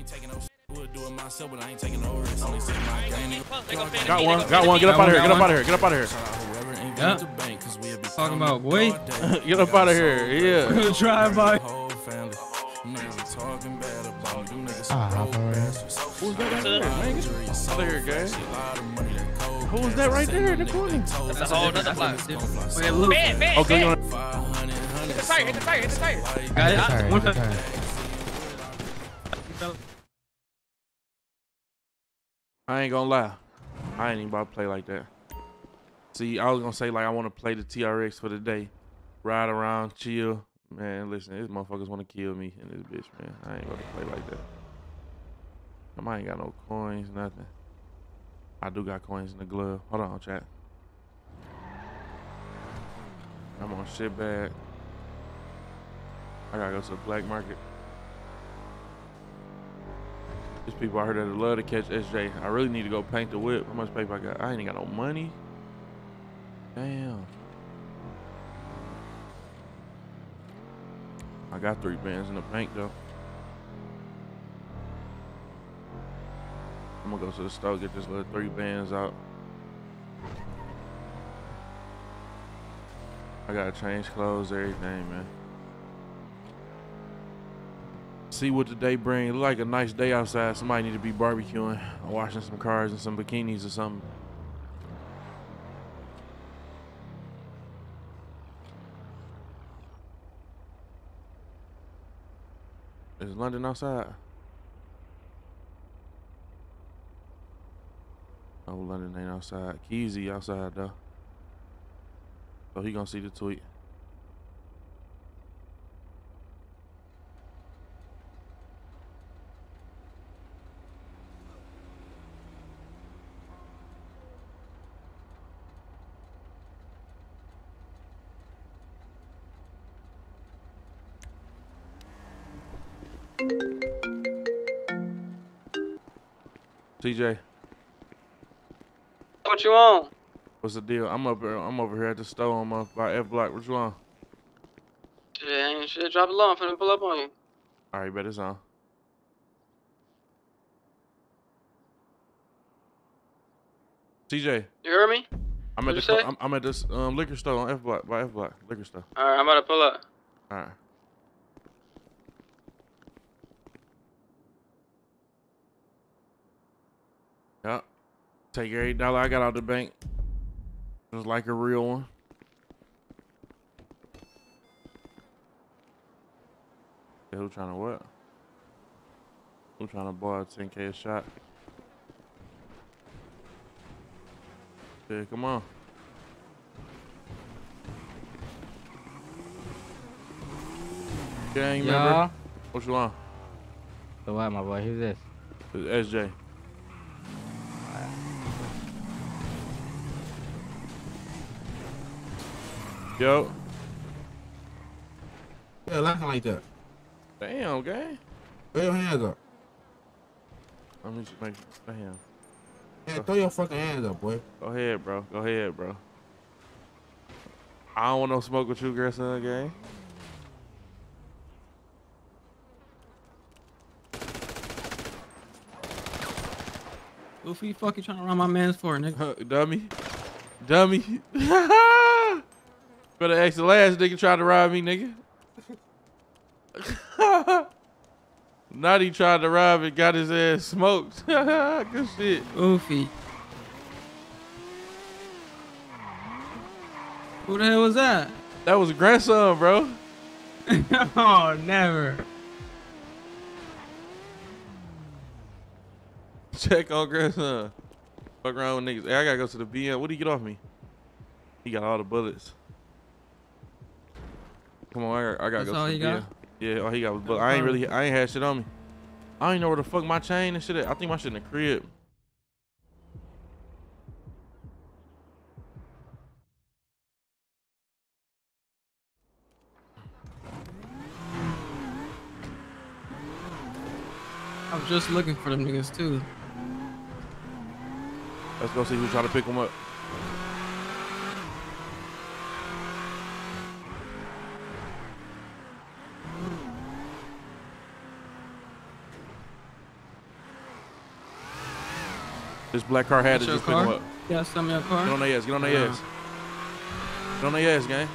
ain't taking no Would do it myself, but I ain't taking no risks. Only say my game. Got one. Got one. Get up out of here. Get up out of here. Get up out of here. Whoever Yeah. invented the bank, cause we'll be Talking about, boy. Get up out of here. Yeah. Drive by. Whole family. Them Niggas be talking bad about me. Niggas Ah, some broke boy. bastards. Who's that right there, man? Out out of here, guys. A lot of money that. Who was that right there in the corner? That's a whole nother block. Wait, look. Okay, you Hit the tire, hit the tire, hit the tire. Got it. One sorry. I ain't gonna lie. I ain't even about to play like that. See, I was gonna say like I want to play the TRX for the day, ride around, chill. Man, listen, these motherfuckers want to kill me in this bitch, man. I ain't gonna play like that. I might ain't got no coins, nothing. I do got coins in the glove. Hold on, chat. I'm on shit bag. I gotta go to the black market. There's people out here that love to catch SJ. I really need to go paint the whip. How much paper I got? I ain't got no money. Damn. I got three bands in the bank though. I'm gonna go to the store get this little three bands out. I gotta change clothes, everything, man. See what the day brings. Like a nice day outside. Somebody need to be barbecuing, or washing some cars and some bikinis or something. Is London outside? Oh, London ain't outside. Keezy outside though. So he gonna see the tweet. TJ, What you want? what's the deal? I'm up here. I'm over here at the store. I'm up by F Block. What you want? Shit, ain't shit. Drop it low. I'm finna pull up on you. All right, bet it's on. TJ, You hear me? I'm at the you co- say? I'm, I'm at this um, liquor store on F Block by F Block liquor store. All right, I'm about to pull up. All right. Yep. Take your eight dollar I got out the bank. Just like a real one. Yeah, who trying to what? Who trying to buy a 10k a shot? Yeah, come on. Gang member. Y'all. What you want? So what, my boy? Who's this? It's SJ. Yo. Yeah, laughing like that. Damn, gang. Throw your hands up. Let me just make. Damn. Yeah, throw your fucking hands up, boy. Go ahead, bro. Go ahead, bro. I don't want no smoke with you, grandson, gang. Goofy, fuck you fucking trying to run my man's for, nigga. Dummy. Dummy. Better ask the last nigga trying to rob me, nigga. Not he tried to rob and got his ass smoked. Good shit. Goofy. Who the hell was that? That was a grandson, bro. oh, never. Check on grandson. Fuck around with niggas. Hey, I gotta go to the BM. What did he get off me? He got all the bullets. Come on, I, got, I gotta That's go all he got? Yeah, all he got was bullets. I ain't really, I ain't had shit on me. I don't even know where the fuck my chain and shit at. I think my shit in the crib. I was just looking for them niggas too. Let's go see who's trying to pick them up. This black car had to That's your just pick him up. You got some in your car? Get on their ass. Get on their Uh, ass. Get on their ass, gang.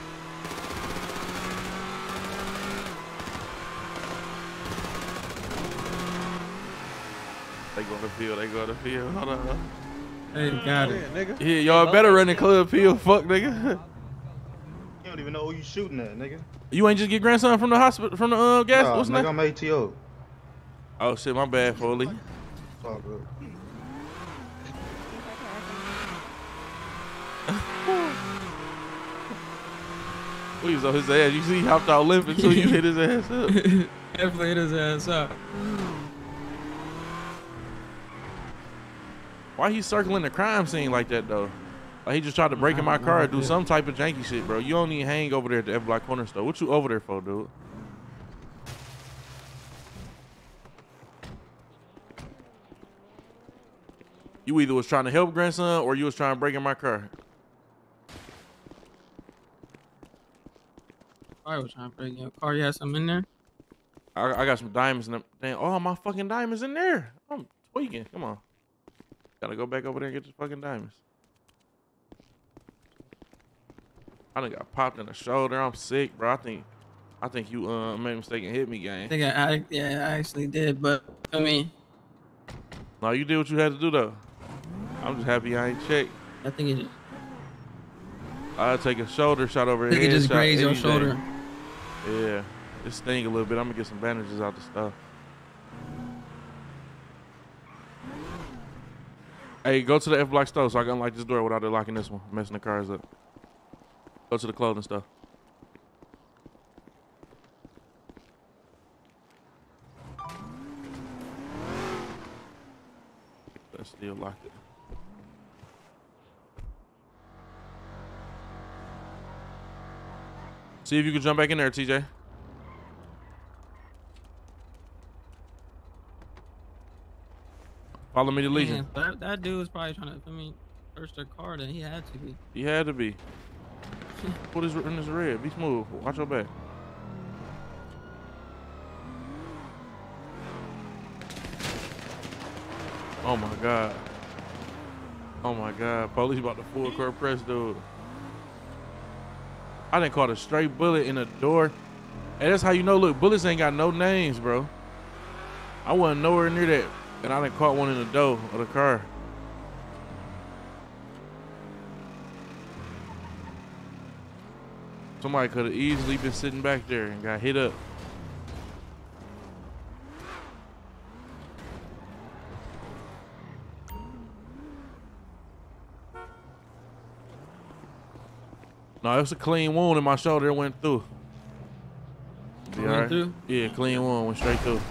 They go to the field. They go to the field. Hold on. Hey, got Yeah, it. nigga. Yeah, y'all better run the club field. Fuck, nigga. You don't even know who you shooting at, nigga. You ain't just get grandson from the hospital from the uh, gas. Nah, What's nigga, name? I'm ATO. Oh shit, my bad, Foley. It's all good. Was on his ass. You see, he hopped out limping until you hit his ass up. Definitely hit his ass up. Why he circling the crime scene like that though? Like he just tried to break in my car or do some type of janky shit, bro. You don't even hang over there at the F Block Corner store. What you over there for, dude? You either was trying to help grandson or you was trying to break in my car. I was trying to break your car. You had something in there? I, I got some diamonds in them. Damn, oh my fucking diamonds in there. I'm tweaking. Come on. Gotta go back over there and get the fucking diamonds. I done got popped in the shoulder. I'm sick, bro. I think I think you uh made a mistake and hit me, gang. I think I, I yeah, I actually did, but I mean, No, you did what you had to do though. I'm just happy I ain't checked. I think it I'll take a shoulder shot over I think it just grazed your shoulder. Yeah. It sting a little bit. I'm gonna get some bandages out the stuff. Hey, go to the F Block store so I can unlock this door without it locking this one, messing the cars up. Go to the clothing stuff. That's still locked it. See if you can jump back in there, TJ. Follow me to Legion. Man, that, that dude was probably trying to, I mean, search their car. Then he had to be. He had to be. Put his in his red. Be smooth. Watch your back. Oh my god. Oh my god. Police about to full court press dude. I didn't caught a straight bullet in the door. And that's how you know, look, bullets ain't got no names, bro. I wasn't nowhere near that. And I didn't caught one in the door of the car. Somebody could have easily been sitting back there and got hit up. No, it was a clean wound in my shoulder. It went through. Be Went alright? through? Yeah, clean wound. Went straight through.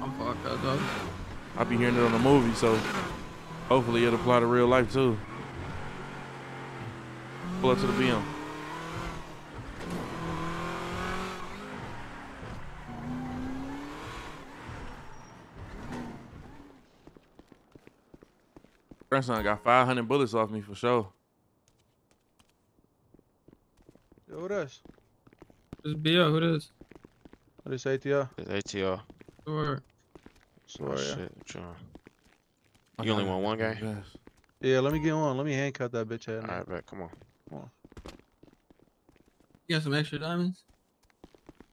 I'm fucked up, though. I be hearing it on the movie, so hopefully it'll apply to real life too. Pull up to the BM. Grandson got 500 bullets off me for sure. Yo, what else? This BO, who this? What is ATO? It's ATO. Sure. Oh, Sorry, yeah. shit. What you? You only want one guy? Yes. Yeah, let me get one. Let me handcuff that bitch head. All right, bet. Come on. Come on. You got some extra diamonds?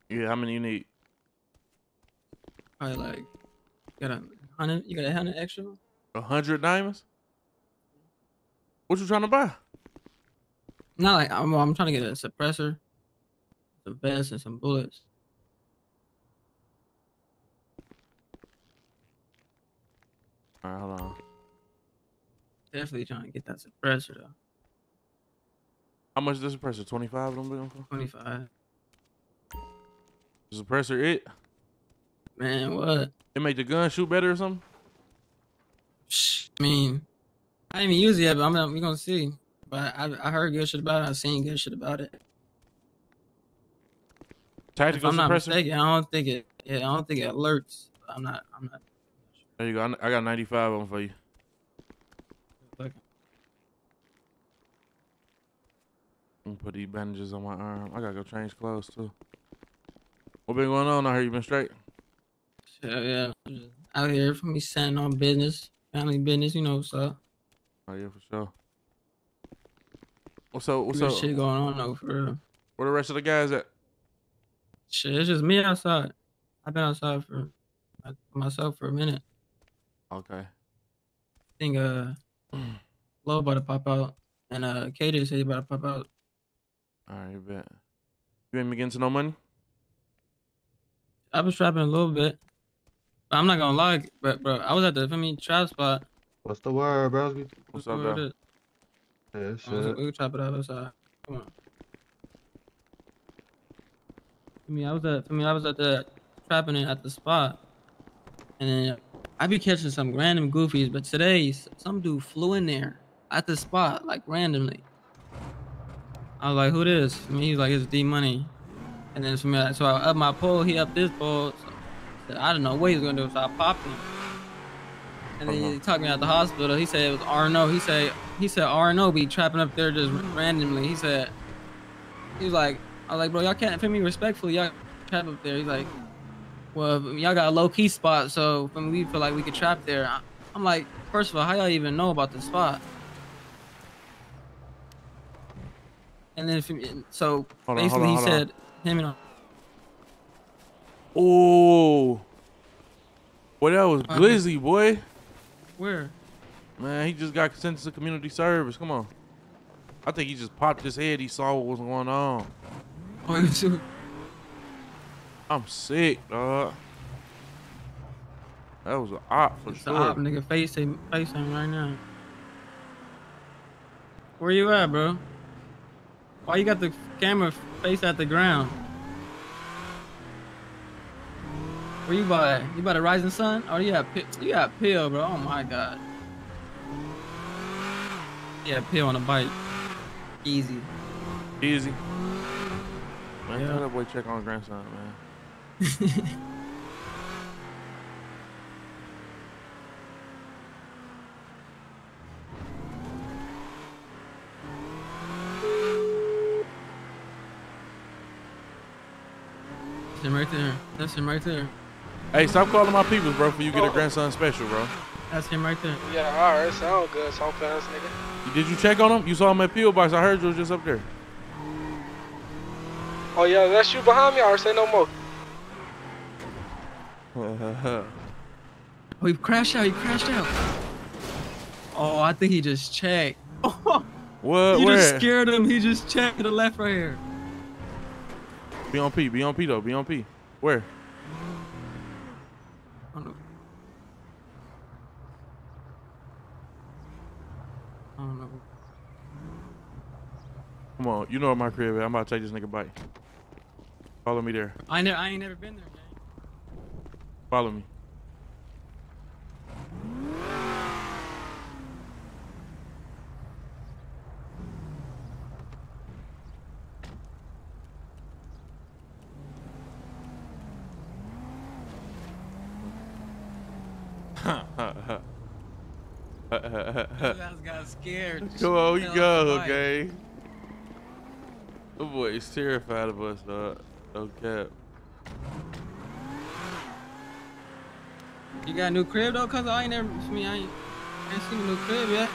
Yeah, how many you need? Probably like, got a hundred. You got a hundred extra? A hundred diamonds? What you trying to buy? Not like I'm. I'm trying to get a suppressor, some vests, and some bullets. All right, hold on. Definitely trying to get that suppressor though. How much is this suppressor? 25 of them bill for? Twenty five. The suppressor it? Man, what? It make the gun shoot better or something? I mean, I didn't even use it yet, but I'm gonna, we gonna see. But I, I heard good shit about it. I seen good shit about it. If Tactical I'm not mistaken, I don't think it. Yeah, I don't think it alerts. I'm not. I'm not. There you go. I got 95 on for you. Me put these bandages on my arm. I gotta go change clothes too. What been going on? I heard you been straight. yeah, yeah. Just Out here for me standing on business, family business, you know what's up. Oh yeah, for sure. What's up? What's Good up? shit going on though, for real. Where the rest of the guys at? Shit, it's just me outside. I've been outside for myself for a minute. Okay. I think uh Low about to pop out and uh Katie said he about to pop out. All right, bet. You ain't been getting to no money? I was trapping a little bit. I'm not gonna lie, but bro, I was at the for me trap spot. What's the word, bro? What's Where up, it though? is. Yeah, I was- shit. We can trap it out outside. Come on. I mean, I was at. I mean, I was at the trapping it at the spot, and then I be catching some random goofies. But today, some dude flew in there at the spot like randomly. I was like, "Who this?" I mean, he's like, "It's D Money," and then for me, so I up my pole. He up this pole. So I don't know what he's gonna do, so I popped him. And then he Uh-huh. took me out the hospital. He said it was RNO. He said he said RNO be trapping up there just randomly. He said he was like, I was like, bro, y'all can't for me respectfully, y'all trap up there. He's like, well, y'all got a low key spot, so when we feel like we could trap there, I'm like, first of all, how y'all even know about the spot? And then, me- so Hold on, basically, on, he hold on. said, him and Oh. Boy, that was. Glizzy, boy. Where? Man, he just got sentenced to community service. Come on. I think he just popped his head. He saw what was going on. Oh, I'm sick, dog. That was an op for It's sure. op nigga face him, face him right now. Where you at, bro? Why you got the camera face at the ground? Where you by? You by the rising sun? Oh, you got you got pill, bro. Oh my god. Yeah, pill on a bike. Easy. Easy. Man, Yeah. that boy check on grandson, man. That's him right there. That's him right there. Hey, stop calling my peoples, bro, before you get a grandson special, bro. That's him right there. Yeah, alright, sound good, sound fast, nigga. Did you check on him? You saw him at Peel Box. I heard you was just up there. Oh yeah, that's you behind me, or say no more. Oh, he crashed out. He crashed out. Oh, I think he just checked. What? you just scared him. He just checked to the left right here. Be on P. Be on P though. Be on P. Where? I don't know. I don't know. Come on. You know where my crib is. I'm about to take this nigga bite. Follow me there. I never, I ain't never been there, man. Follow me. You guys got scared. Come on, we go, okay? The boy is terrified of us, dog. No cap. You got a new crib though, cause I ain't never. I mean, I ain't, I ain't seen a new crib yet.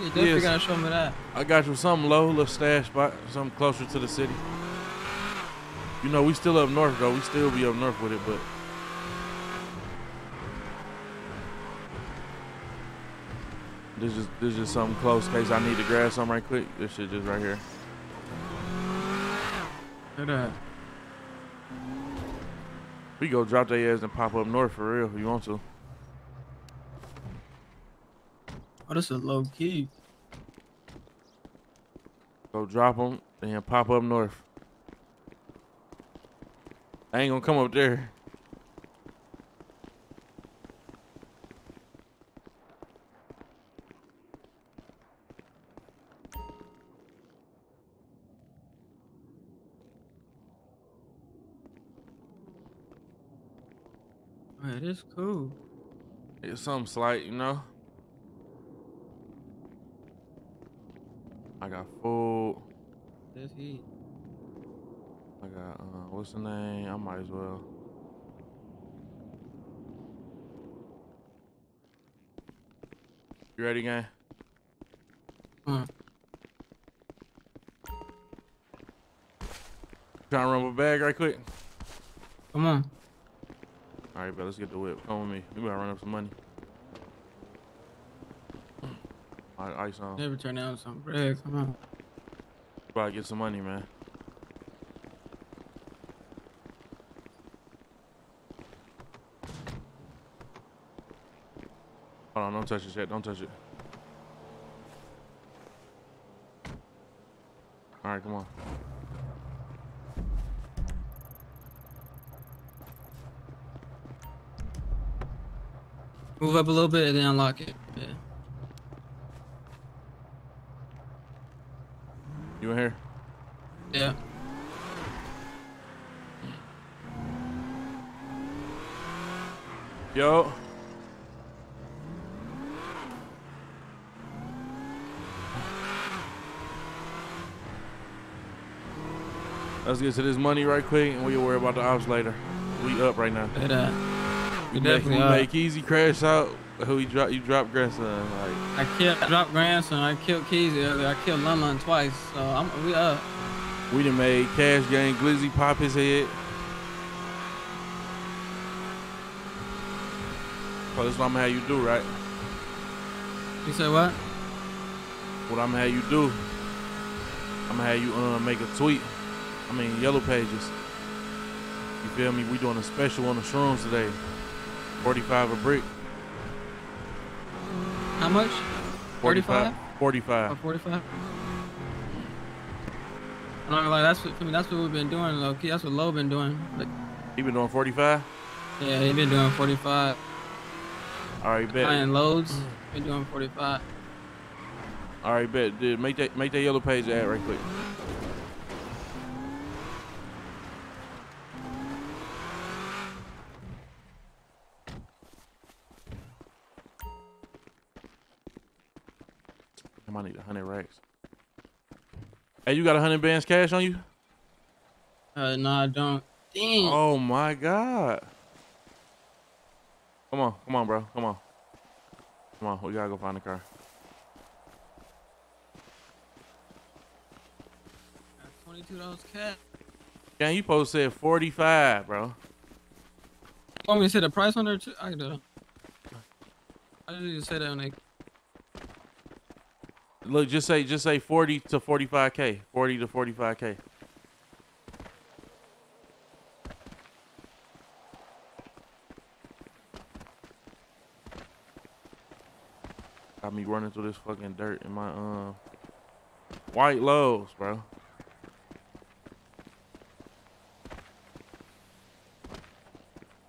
You definitely Yes. gotta show me that. I got you something low, little stash spot, something closer to the city. You know, we still up north though. We still be up north with it, but this is this is something close. In case I need to grab something right quick. This shit just right here. Look at that. We go drop their ass and pop up north for real. If you want to. Oh, this is low key. Go drop them and pop up north. I ain't gonna come up there. It is cool. It's something slight, you know. I got food. This heat. I got uh, what's the name? I might as well. You ready, gang? Uh, Trying to run my bag right quick. come on. All right, but let's get the whip. Come with me. We gotta run up some money. All right, ice on. Never turn down some bread. Come on. About to get some money, man. Hold on, don't touch it yet. Don't touch it. All right, come on. Move up a little bit and then unlock it. Yeah. You in here? Yeah. Yo. Let's get to this money right quick, and we'll worry about the ops later. We up right now. But, uh, We make, definitely we make easy crash out. Who you drop? You drop grandson. Like I killed, I dropped grandson. I killed Keezy earlier. I killed Lun Lun twice. So I'm, we up. we done made cash game. Glizzy pop his head. This is what I'm gonna have you do, right? You said what? What I'm gonna have you do? I'm gonna have you uh, make a tweet. I mean, yellow pages. You feel me? We doing a special on the shrooms today. 45 a brick. How much? 45? 45. Or 45? I'm gonna that's what, for me, that's what we've been doing, low key. That's what Low been doing. But He been doing 45? yeah, he been doing 45. All right, bet. Buying loads, been doing 45. All right, bet. Dude, make that make that yellow page ad right quick. Hey, you got a hundred bands cash on you? Uh, no, I don't. Damn. Oh my god. Come on, come on, bro. Come on. Come on, we gotta go find the car. $22 cash. Yeah, you supposed to say 45, bro. Want me to say the price on there too? I can do it. I usually just say that on they. Look, just say just say 40 to 45k. 40 to 45k. Got me running through this fucking dirt in my um white lows, bro.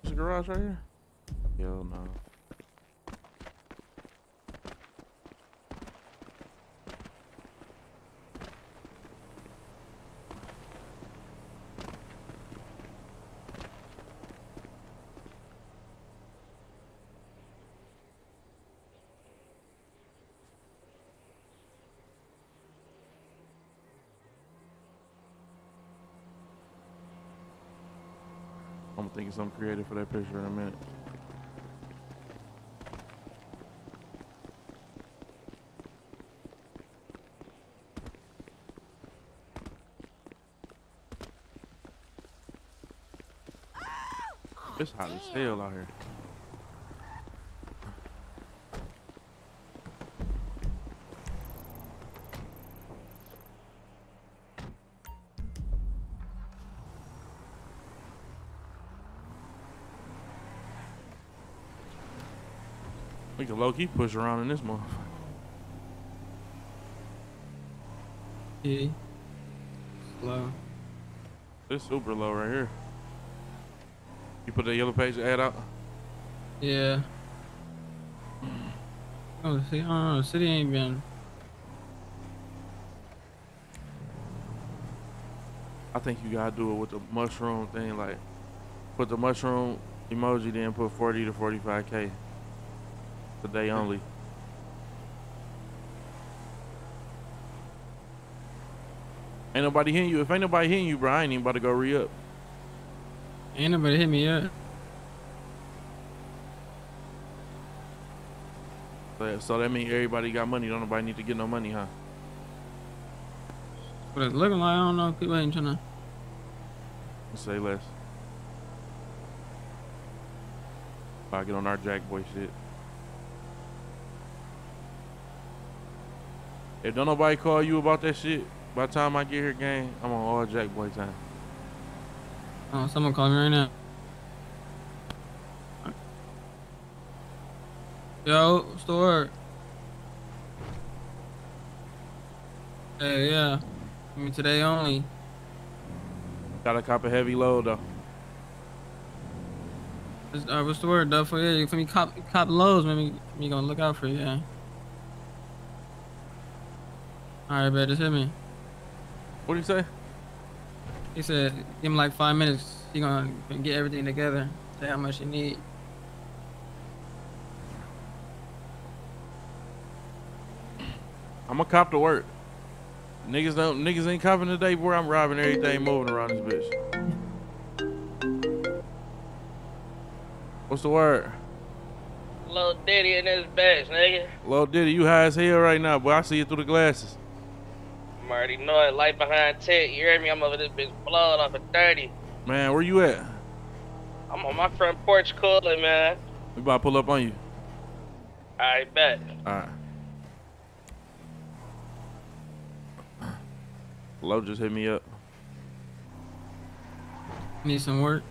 There's a garage right here? Hell no. I'm thinking something creative for that picture in a minute. It's hot as hell out here. Can low key push around in this motherfucker. Yeah. Slow. It's super low right here. You put the yellow page ad out? Yeah. Oh, see, I don't know. The city ain't been. I think you gotta do it with the mushroom thing, like put the mushroom emoji, then put 40 to 45k. Today only. Ain't nobody hitting you. If ain't nobody hitting you, bro, I ain't even about to go re up. Ain't nobody hit me yet. So that, so that means everybody got money. Don't nobody need to get no money, huh? But it's looking like, I don't know. People ain't trying to. Say less. I get on our Jack Boy shit. If don't nobody call you about that shit, by the time I get here, gang, I'm on all Jack Boy time. Oh, someone call me right now. Yo, what's the word? Hey, yeah. I mean, today only. Gotta cop a heavy load though. What's, uh, what's the word, though? For yeah, you for me cop cop lows, maybe me gonna look out for you. Yeah. All right, bet. Just hit me. What do you say? He said, give him like five minutes. He gonna get everything together. Say how much you need. I'm a cop to work. Niggas don't niggas ain't copping today, boy. I'm robbing everything moving around this bitch. What's the word? Little Diddy in this bitch, nigga. Lil Diddy, you high as hell right now, boy. I see you through the glasses. I'm already know it. Light behind 10. You hear me? I'm over this bitch blood off of 30. Man, where you at? I'm on my front porch cooling, man. We about to pull up on you. I bet. Alright. Low just hit me up. Need some work.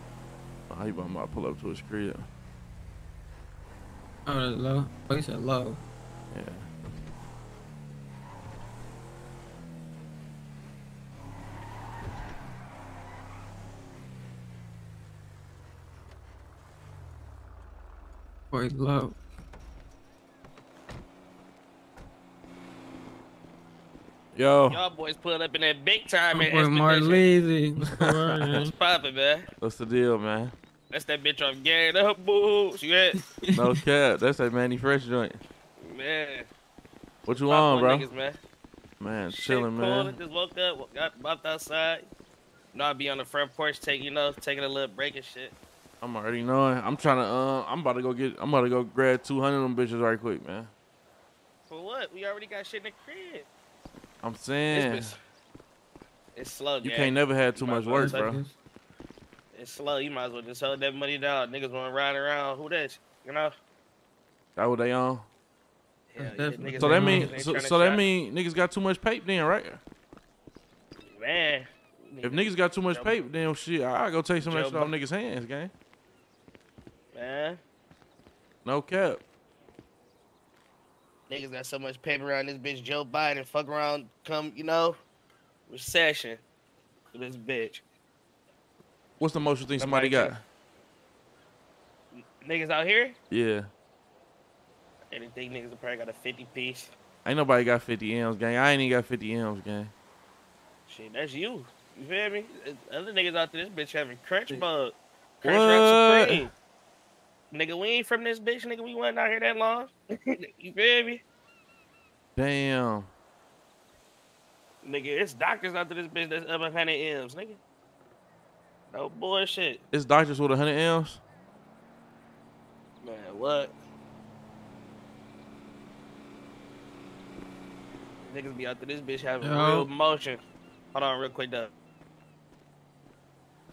Oh, he about to pull up to his crib. Oh, that's low. Oh, he said low. Yeah. Boy, low. Yo, Y'all boys put up in that big time My in boy Mark Expedition. Lazy. What's the word, man? What's poppin', man? what's the deal, man? That's that bitch off Gang Up, boo. You heard? No cap. That's that Mannie Fresh joint. Man. What you Pop on, bro? Niggas, man. Man, Shit chilling, cool. man. Just woke up, got bopped outside. You know, I be on the front porch, take you know, taking a little break and shit. I'm already knowing. I'm trying to. Uh, I'm about to go get. I'm about to go grab 200 of them bitches right quick, man. For what? We already got shit in the crib. I'm This saying bitch- It's slow, you gang. can't never have too You much as work, bro. it. It's slow. You might as well just hold that money down. Niggas want to ride around. Who that? You know? That what they on? Yeah, definitely- So that mean. So, so that mean niggas got too much paper then, right? Man. If niggas got too much paper, then shit, I go take some Joe extra off niggas' hands, gang. Man. No cap. Niggas got so much paper around this bitch. Joe Biden fuck around, come, you know, recession for this bitch. What's the most you think somebody Somebody got? Niggas out here, Yeah. anything niggas probably got a 50 piece. Ain't nobody got 50 M's, gang. I ain't even got 50 M's, gang. Shit, that's you. You feel me? Other niggas out there, this bitch having crunch mug. What? Crunchwrap Supreme. Nigga, we ain't from this bitch, nigga. We wasn't out here that long. you feel me? Damn. Nigga, it's doctors out to this bitch that's up 100 M's, nigga. No bullshit. It's doctors with 100 M's. Man, what? Niggas be out to this bitch having Yo. real emotion. Hold on, real quick, though.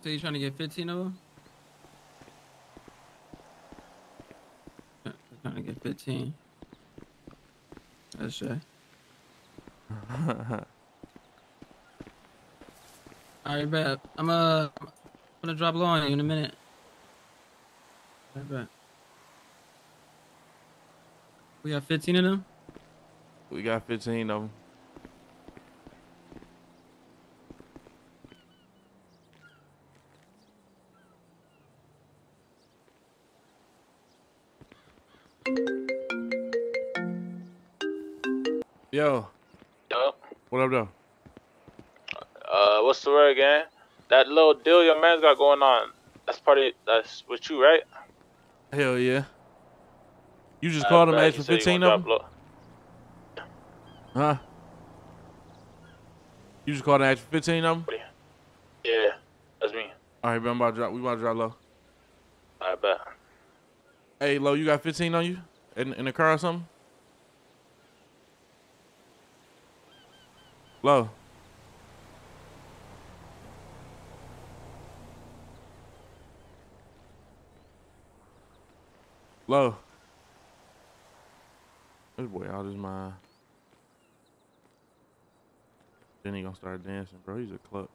So you trying to get 15 of them? Trying to get 15. That's right. All right, bet. I'm uh, I'm gonna drop low on you in a minute. All right, bet. We got 15 of them. we got 15 of them. what's the word again? That little deal your man's got going on. That's part of that's with you, right? Hell yeah. You just uh, called him asked for fifteen of them. Low. Huh? You just called and asked for fifteen of them. Yeah, that's me. All right, bro, I'm about to drop. We about to drop low. I bet. Hey, low, you got fifteen on you in in the car or something? Low. Low. This boy out his mind. Then he gonna start dancing, bro. He's a club.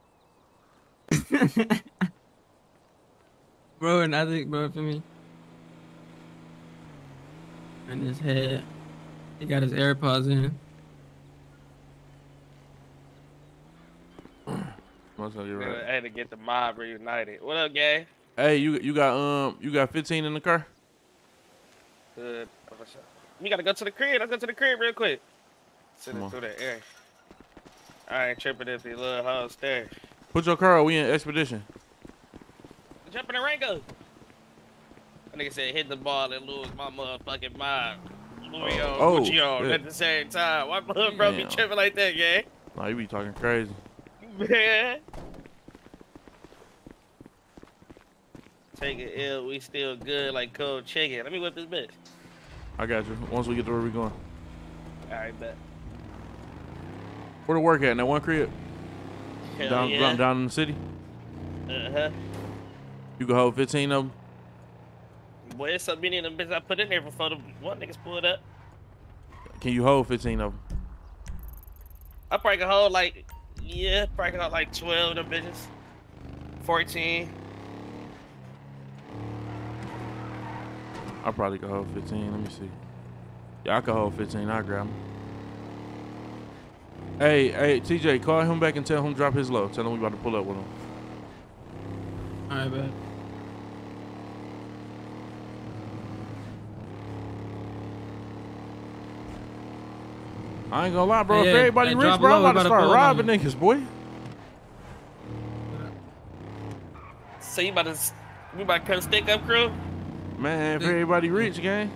bro, and I think, bro, for me. And his head. He got his AirPods in. Must have you I had to get the mob reunited. What up, gang? Hey, you you got um you got 15 in the car? Good. We gotta go to the crib. Let's go to the crib real quick. Send it through the air. I ain't tripping if these little hoes stare. Put your car. up, We in expedition. Jump in the Rango. That nigga said hit the ball and lose my motherfucking mind. Louis on, Oh, oh Gucci on shit. at the same time. Why my bro be tripping like that, gang? Nah, you be talking crazy. Man. Take it ill, we still good like cold chicken. Let me whip this bitch. I got you. Once we get to where we going. Alright, bet. Where to work at? In that one crib? Hell down, yeah. down, down in the city? Uh-huh. You can hold 15 of them? Boy, it's so many of them bitches I put in there before the one niggas pulled up. Can you hold 15 of them? I probably can hold like, yeah, probably can hold like 12 of them bitches. 14. I probably could hold 15. Let me see. Yeah, I could hold 15. I'll grab him. Hey, hey, TJ, call him back and tell him drop his low. Tell him we about to pull up with him. Alright, bet. I ain't gonna lie, bro. Yeah, if everybody hey, rich, drop bro, I'm about to start pull up on robbing niggas, boy. So you about to, s- we about to come stick up, crew? Man, if everybody rich, gang.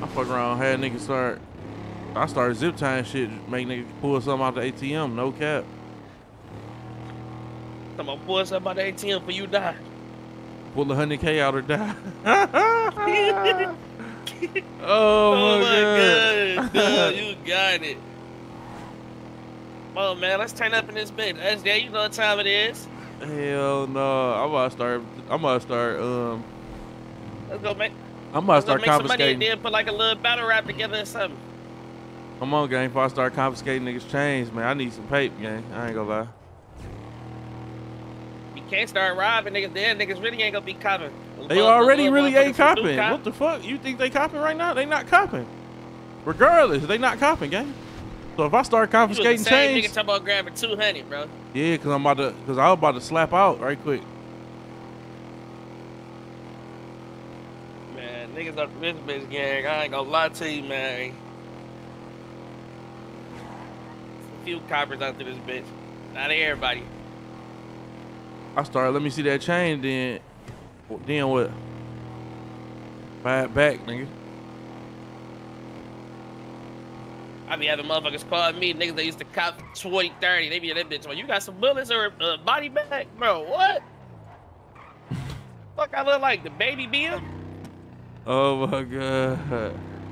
I fuck around, had niggas start. I started zip tying shit, make niggas pull something out the ATM, no cap. I'm gonna pull something out the ATM for you die. Pull a hundred K out or die. oh, Oh my oh my god. god, dude, you got it. Oh man, let's turn up in this bitch. That's there, you know what time it is. Hell no. I'm about to start I'm about to start um Let's go make I'm about to start make some money and confiscating. then put like a little battle rap together or something. Come on, gang, before I start confiscating niggas chains, man. I need some paper, gang. I ain't gonna lie. You can't start robbing niggas then niggas really ain't gonna be copping. They already really ain't copping. cop. What the fuck? You think they copping right now? They not copping. Regardless, they not copping, gang. So if I start You was the confiscating same chains, nigga talking about grabbing 200, bro. yeah, cause I'm about to, cause I was about to slap out right quick. Man, niggas up this bitch gang. I ain't gonna lie to you, man. A few coppers out to this bitch. Not everybody. I started. Let me see that chain. Then, then what? Buy it back, nigga. I be having motherfuckers call me niggas that used to cop 20, 30. They be in that bitch. Well, you got some bullets or a body bag? Bro, what? Fuck, I look like the baby Bill? Oh my god.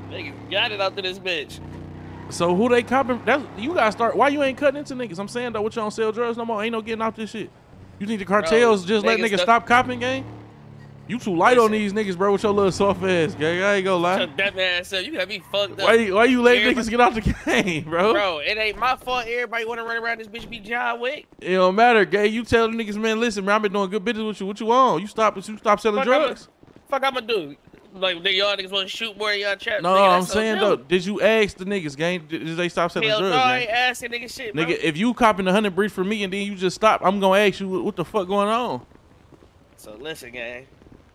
Niggas got it out to this bitch. So who they copping? That's you gotta start. Why you ain't cutting into niggas? I'm saying though, what you don't sell drugs no more. Ain't no getting off this shit. You think the cartels just let niggas niggas stop copping, gang? You too light on these niggas, bro, with your little soft ass, gang. I ain't gonna lie. that man said, you gotta be fucked up. Why you, why you let Everybody- niggas get off the game, bro? Bro, it ain't my fault everybody wanna run around this bitch be John Wick. It don't matter, gay. You tell the niggas, man, listen, man, I've been doing good business with you. What you on? You stop you stop selling Fuck, drugs? Fuck I'ma do? Like, y'all niggas wanna shoot more y'all trap. No, nigga, I'm saying though, did you ask the niggas, gang? Did, did they stop selling Hell drugs, no, I ain't asking nigga shit, bro. If you copping the hundred brief for me and then you just stop, I'm gonna ask you what, what the fuck going on. So listen, gang.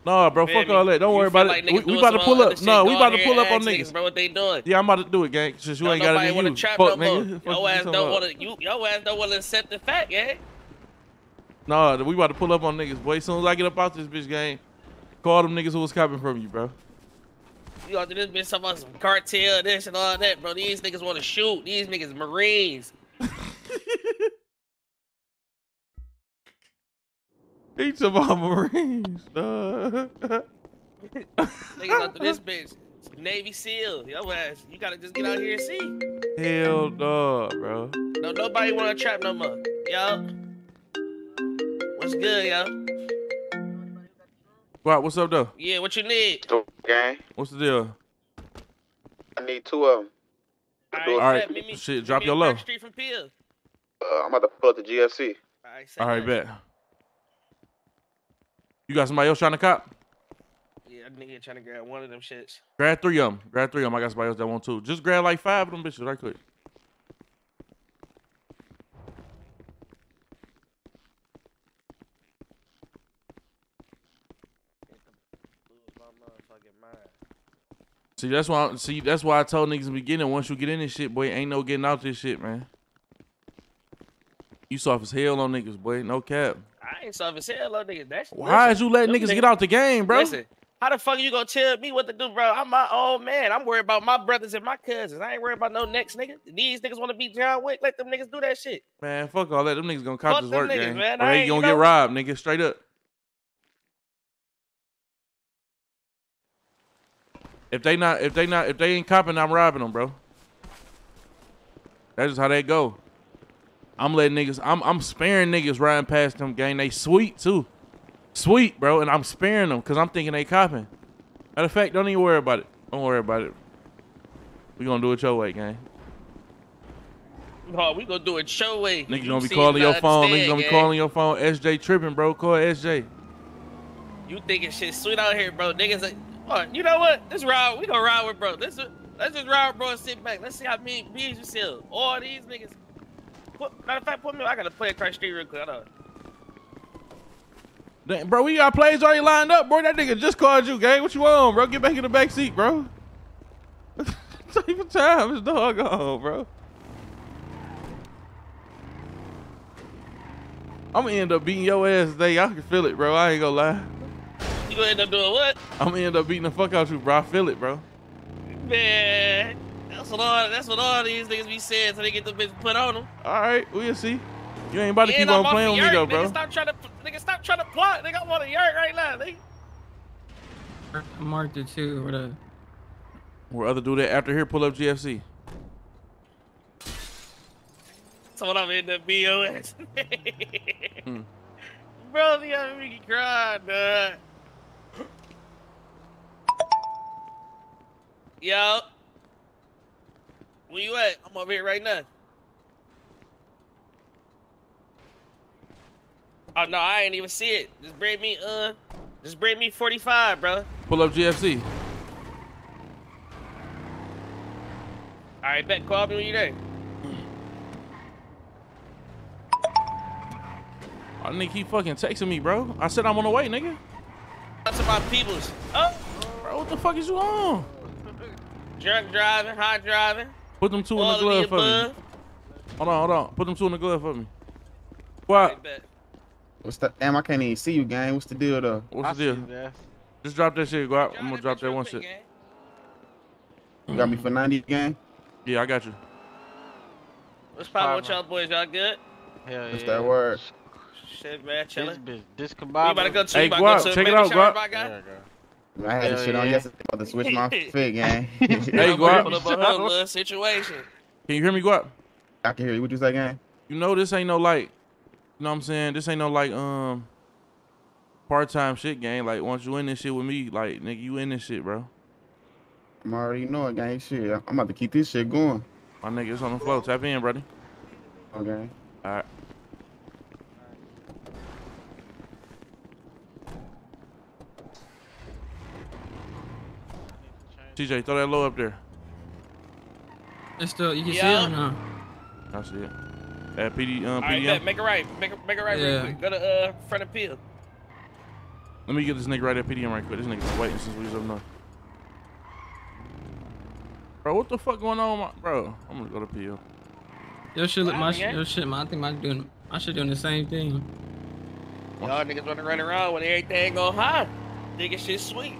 No, bro, fuck all that. Don't worry about like it. We, we about to pull up. No, we about to pull up on niggas. bro, what they doing. Yeah, I'm about to do it, gang. Since you ain't got it, you trap fuck, nigga. Your ass don't wanna you your ass don't wanna accept the fact, gang. No, we about to pull up on niggas, boy. As soon as I get up out this bitch gang, call them niggas who was copping from you, bro. You to this bitch talking about some cartel, this and all that, bro. These niggas wanna shoot. These niggas Marines. He talking about Marines, dog. Niggas out to this bitch. Navy SEAL. Yo ass. You gotta just get out here and see. Hell no, bro. No, nobody wanna trap no more. Yo. What's good, yo? What? What's up though? Yeah, what you need? Gang. What's the deal? I need two of them. Alright, All right, me- shit, drop me your on low. Street from Peel. Uh, I'm about to pull up the GFC. All right, All right less. bet. You got somebody else trying to cop? Yeah, I nigga trying to grab one of them shits. Grab three of them. Grab three of them. I got somebody else that want two. Just grab like five of them bitches right quick. Lose my motherfucking mind. See, that's why. See, that's why I told niggas in the beginning. Once you get in this shit, boy, ain't no getting out this shit, man. You soft as hell on niggas, boy. No cap. I ain't soft as hell, little niggas. That's Why listen, is you letting them niggas get out the game, bro? Listen, how the fuck you gonna tell me what to do, bro? I'm my old man. I'm worried about my brothers and my cousins. I ain't worried about no next nigga. These niggas want to be John Wick. Let them niggas do that shit. Man, fuck all that. Them niggas gonna cop this work niggas, game. man. Or I they ain't, gonna get know- robbed, nigga. Straight up. If they not, if they not, if they ain't copping, I'm robbing them, bro. That's just how they go. I'm letting niggas. I'm I'm sparing niggas riding past them gang. They sweet too, sweet, bro. And I'm sparing them because I'm thinking they copping. Matter of fact, don't even worry about it. Don't worry about it. We gonna do it your way, gang. Oh, we gonna do it show way. Niggas You gonna be calling your phone. Niggas gonna be calling your phone. SJ tripping, bro. Call SJ. You thinking shit sweet out here, bro? Niggas, uh, like, oh, you know what? Let's ride. We gonna ride with bro. Let's let's just ride with bro and sit back. Let's see how me me you sell. All these niggas. Put, matter of fact, put me. I gotta play the street real quick. Damn, bro, we got plays already lined up, bro. That nigga just called you, gang. What you on, bro? Get back in the back seat, bro. Take your time. It's dog on, bro. I'm gonna end up beating your ass today. I can feel it, bro. I ain't gonna lie. You gonna end up doing what? I'm gonna end up beating the fuck out of you, bro. I feel it, bro. Man, that's what all that's what all these niggas be saying so they get the bitch put on them. All right, we'll see. You ain't about to keep I'm on playing with me, yerk, though, nigga. bro. Stop trying to nigga stop trying to plot. Nigga, I want a yerk right now, nigga. I marked it too. Or the Or other do that after here, pull up GFC. That's what I'm in the BOS. Hmm. Bro, you got me crying, dog. Yo. Where you at? I'm over here right now. Oh no, I ain't even see it. Just bring me uh just bring me 45, bro. Pull up GFC. Alright, bet call me when you there. I nigga keep fucking texting me, bro. I said I'm on the way, nigga. To my peoples. Oh, Bro, what the fuck is you on? drunk driving, hot driving. Put them two all in the glove for above. me. Hold on, hold on. Put them two in the glove for me. What? What's that? Damn, I can't even see you, gang. What's the deal, though? What's the deal? Just drop that shit, go out. I'm gonna drop that one shit. You got me for 90, gang? Yeah, I got you. What's poppin' with y'all boys? Y'all good? Hell What's yeah. that word? Shit, man, chillin'. This bitch We about to go to, Hey, we about Guap, to go to check it baby out, shower, Guap. my guy. I had this Hell shit on yeah. yesterday. About to switch my fit, gang. Hey, I'm Guap. pull up on her little situation. Can you hear me, go up? I can hear you. What you say, gang? You know this ain't no like, you know what I'm saying? This ain't no like um part time shit gang. Like once you in this shit with me, like nigga, you in this shit, bro. I'm already knowing, gang. Shit, I'm about to keep this shit going. My nigga, it's on the floor. Tap in, brother. Okay. All right. TJ, throw that low up there. it's still you can see Yeah. it or no? I see it. That PD, um, All right, PDM. Make it right. Make it, make it right real quick. Go to uh front of peel. Let me get this nigga right at PDM right quick. This nigga been waiting since we was up north. Bro, what the fuck going on, my, bro? I'm gonna go to PO. Your shit look my happened, sh- gang? your shit. My, I think my doing my shit doing the same thing. Y'all niggas wanna run around with everything go high. Nigga shit sweet.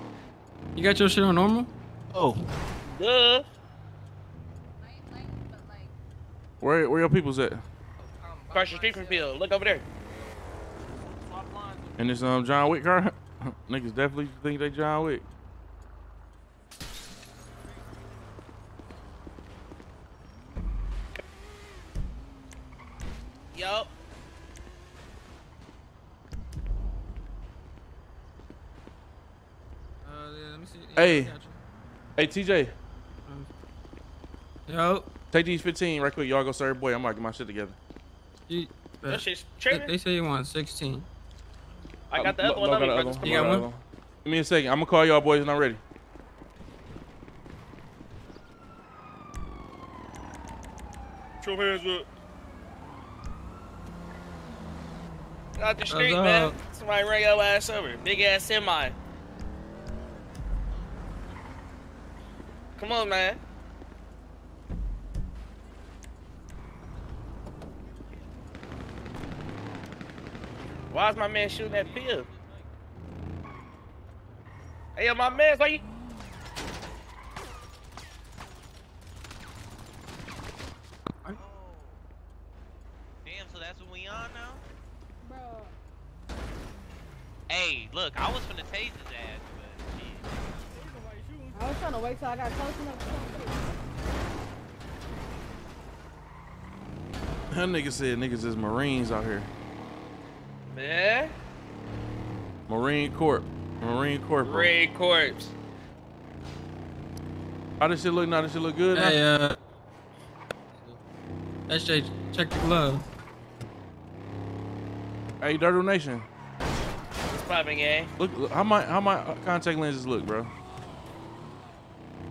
You got your shit on normal? Oh. Duh. Where where your people's at? Across the street from field. Look over there. And this um John Wick car? Niggas definitely think they John Wick. Yup. Uh, yeah, hey. Hey, TJ. Yo. take these 15 right quick. Y'all go serve boy. I'm about to get my shit together. You, That shit's they, tripping. they say you want 16. I got the Uh, other one Lo- on got the bro. other one. You got on. Lo got the one? Give me a second. I'm gonna call y'all boys when I'm ready. Show hands up. Out the street, man. Somebody ran your ass over. Big ass semi. Come on, man. Why is my man shooting that pill? Hey, yo, my man, why you? Damn, so that's what we on now? Hey, look, I was finna tase his ass, but shit. I was trying to wait till I got close enough. to That nigga said niggas is Marines out here. Man, Marine Corps. Marine Corps. Marine Corps. How this shit look now? This shit look good now? Hey, uh. SJ, check the glove. Hey, Dirtle Nation. What's poppin', gang? Look, look how my how my contact lenses look, bro.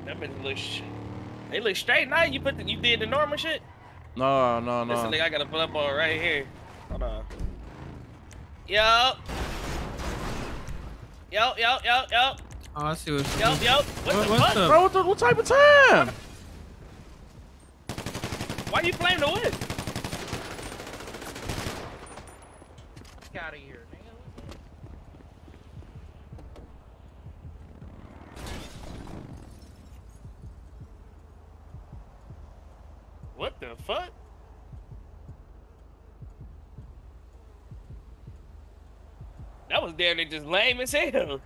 That bitch look. Sh- they look straight now. You put the, you did the normal shit. No, no, This no. thing I gotta pull up on right here. Hold on. Yo. Yo, yo, yo, yo, Oh, I see what yo, yo. What, What- the what's fuck? up? Bro, what, the, what type of time? Why you playing the whip? Get out of here, nigga. What the fuck? Was damn just lame as hell.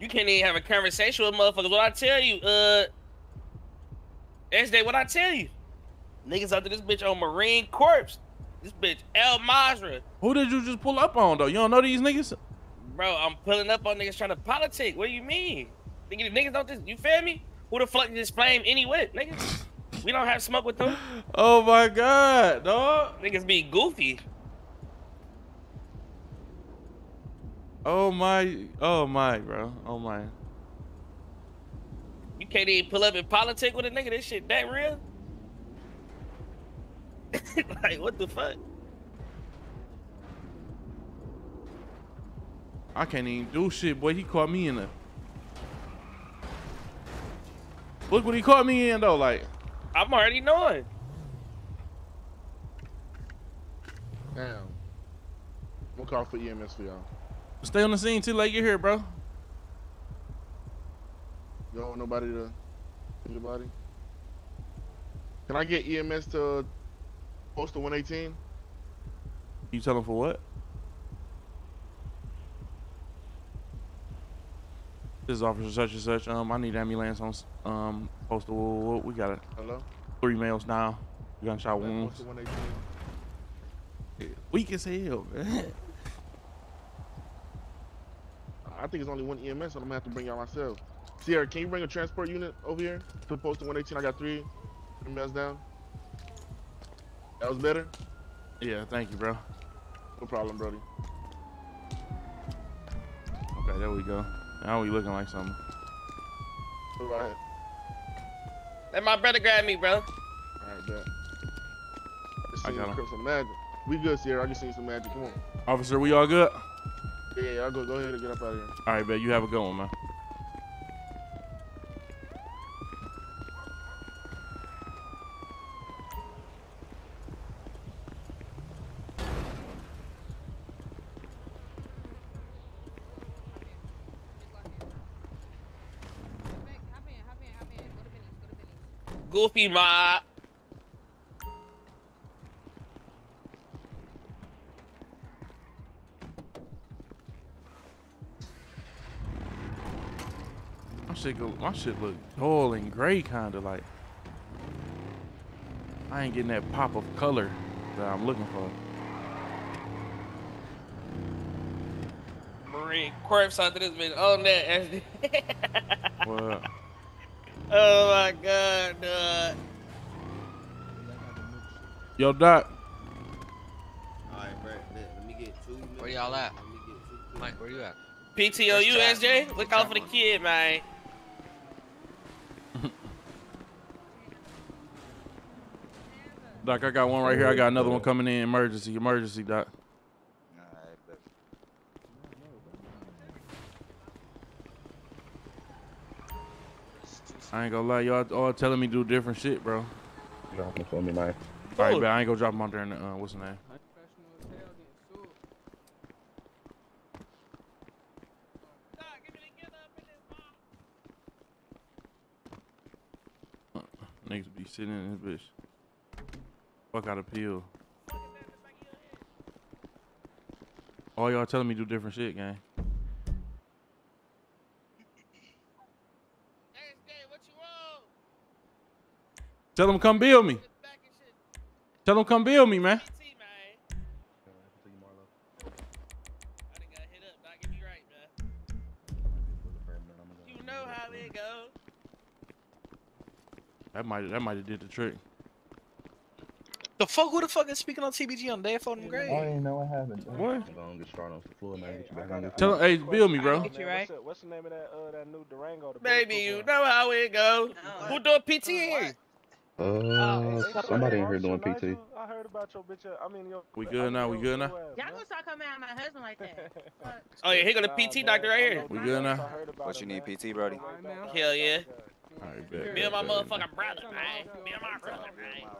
You can't even have a conversation with motherfuckers. What I tell you, uh, SJ, what I tell you? Niggas out there, this bitch on Marine Corps. This bitch El Mazra. Who did you just pull up on though? You don't know these niggas? Bro, I'm pulling up on niggas trying to politic. What do you mean? Niggas, niggas don't just, you feel me? Who the fuck just flame any with, niggas? We don't have smoke with them. Oh my god, dog. Niggas be goofy. Oh my, oh my, bro. Oh my. You can't even pull up in politics with a nigga. This shit that real? like, what the fuck? I can't even do shit, boy. He caught me in a. Look what he caught me in though. Like, I'm already knowing. Damn. We'll call for EMS for y'all. stay on the scene till You're here, bro. You don't want nobody to hit your body? Can I get EMS to post to 118? You tell him for what? This is officer such and such. Um, I need ambulance on um postal. What we got it. Hello? Three males now. Gunshot wounds. 118. Weak as hell, man. I think it's only one EMS, so I'm gonna have to bring y'all myself. Sierra, can you bring a transport unit over here to post to 118? I got three males down. That was better? Yeah, thank you, bro. No problem, Brody. Okay, there we go. Now we looking like something. Go right ahead. Let my brother grab me, bro. Alright, bet. Just I seen got him. some magic. We good, Sierra. I just seen some magic. Come on. Officer, we all good? Yeah, yeah, I'll go, go ahead and get up out of here. All right, bet you have a good one, man. Goofy mob. My shit go. My shit look dull and gray, kind of like. I ain't getting that pop of color that I'm looking for. read corpse after this bitch on that. SD. What? oh my god, dog. Yo, Doc. All right, where y'all at? Mike, where you at? PTOU SJ, look out for the kid, man. Doc, I got one right here. I got another one coming in. Emergency, emergency, Doc. I ain't gonna lie, y'all all telling me to do different shit, bro. No, for me, man. All right, but I ain't gonna drop him out there in the, uh, what's the name? Uh, Niggas be sitting in this bitch. Fuck out of Peel. All y'all telling me do different shit, gang. Tell them come build me. Tell them come build me, man. You know how it go. That might that might have did the trick. The fuck? Who the fuck is speaking on TBG on day for them I ain't know what happened. What? I'm gonna get started on the floor, man. Get you back on your Tell feet. them, hey, build me, bro. Get you right. What's, the, what's the name of that uh that new Durango? Baby, you know how it go. Who doing PT here? Uh, somebody in here doing PT. I heard about your bitch. uh, I mean your. We good now? We good now? Y'all gonna start coming at my husband like that. Oh yeah, here go the PT doctor right here. We good now? What you need, PT, Brody? Hell yeah. All right, bet. Me and my motherfucking brother, man. Me and my brother, man.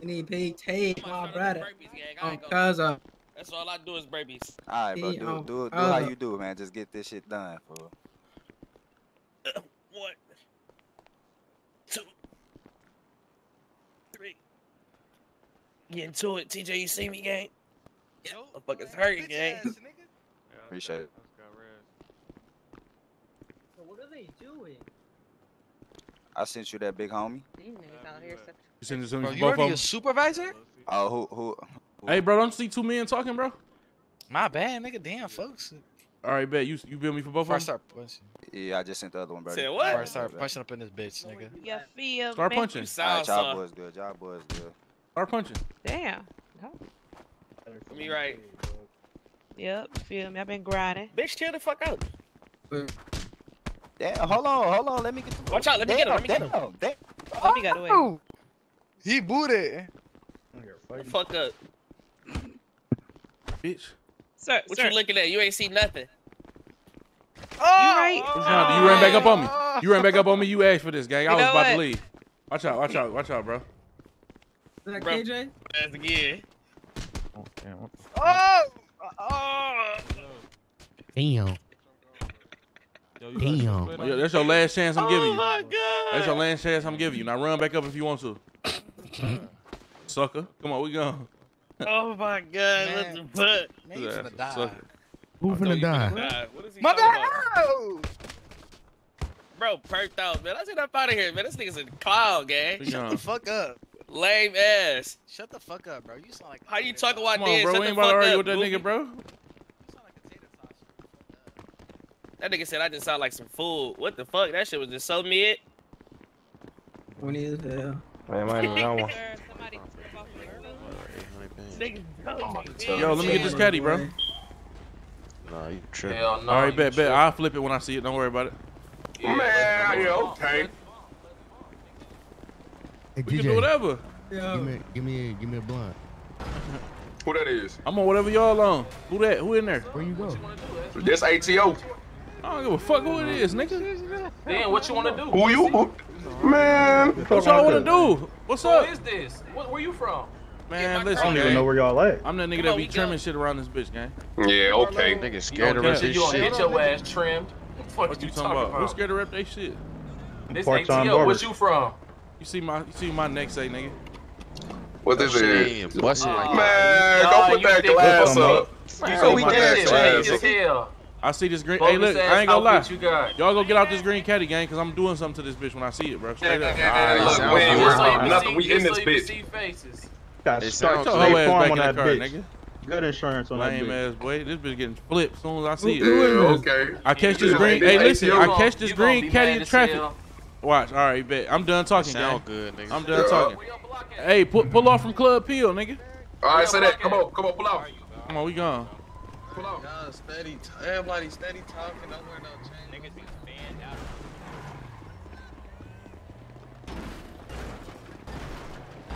You need big take, my brother. Burpees, gang. I Oh, ain't cause That's all I do is burpees. All right, bro. Do, do, do how you do, man. Just get this shit done, fool. One, two, three. Get into it, TJ. You see me, gang? Yeah, oh, motherfuckers hurting, gang. Appreciate it. what are they doing? I sent you that big homie. These niggas out here. You send it to me Bro, for you both already a supervisor? Oh, who, who? Hey, bro, don't see two men talking, bro. My bad, nigga. Damn, folks. All right, bet you you build me for both Before I of them. start punching. Yeah, I just sent the other one, bro. Said Before what? I start punching up in this bitch, nigga. You feel Start punching. You All right, y'all boys good. Y'all boys good. Start punching. Damn. No. Me right. Yep, feel me? I've been grinding. Bitch, chill the fuck out. Damn, hold on, hold on. Let me get the. Watch out, let me get him, let me get him. Damn, damn. Let me got away. Oh! He booted. The fuck up. Bitch. Sir, What sir. you looking at? You ain't see nothing. You oh! right? What's wrong? You ran back up on me. You ran back up on me. You asked for this, gang. I You was know about to leave. Watch out, watch out, watch out, bro. Is that Bro. KJ? That's again. Oh! Oh! Damn. Damn. Yeah, that's your last chance I'm giving you. Oh you. my god. That's your last chance I'm giving you. Now run back up if you want to. Sucker. Come on, we going. Oh my god. What Man. the fuck? Man, you finna die. Sucker. Who finna die? God, what is he My talking bad! Oh! Bro, perked out, man. Let's get up out of here, man. This nigga's a clown, gang. Shut the fuck up. Lame ass. Shut the fuck up, bro. You sound like How you talking about Come on, this? bro. Shut We the ain't about to fuck argue up, with that goofy. nigga, bro. You sound like a tater sauce. That nigga said I just sound like some fool. What the fuck? That shit was just so mid. Funny as hell. Man, I ain't know one. Sir, somebody trip off the roof. Nigga, Yo, let me get this caddy, bro. Nah, you tripping. Hell no. All right, bet, bet. I'll flip it when I see it. Don't worry about it. Man, yeah, okay. Hey, We can do whatever. Give me, give me, a, give me a blunt. Who that is? I'm on whatever y'all on. Who that? Who in there? Where you go? This ATO. I don't give a fuck who it is, nigga. Then what you want to do? Who you? Who? Man, What y'all want to do? What's up? What is this? What, where you from? Man, listen, I don't even know where y'all at. I'm that nigga Come that be trimming shit around this bitch, gang. Yeah, okay. Nigga scared to Okay. rip So this You gonna get your ass trimmed? What the What you talking about? Who's scared to rep they shit? This ATO. barber. What you from? You see my, you see my neck say, nigga. What That shit ain't even like. Man, Y'all, go put that glass up. Man, You go so eat my that that glass up. I see this green. Hey, look, I ain't gonna lie. you got. Y'all go get out this green caddy, gang, cause I'm doing something to this bitch when I see it, bro. Straight up. Hey, look, we ain't good. worried about nothing. We in this bitch. Got It start sounds Your whole ass Farm back on in that car, bitch. nigga. Good insurance on that Lame bitch. ass boy. This bitch getting flipped as soon as I see it. Yeah, okay. I catch this green. Hey, listen. I catch this green caddy in traffic. Hell. Watch. All right, bet. I'm done talking, sound gang. good, nigga. I'm done Yeah. talking. Hey, pull pull off from Club Peel, nigga. All right, say that. Come on, come on, pull out. Come on, we gone. Pull out. Y'all steady, everybody steady talking. Don't wear no chain. Niggas be fanned out.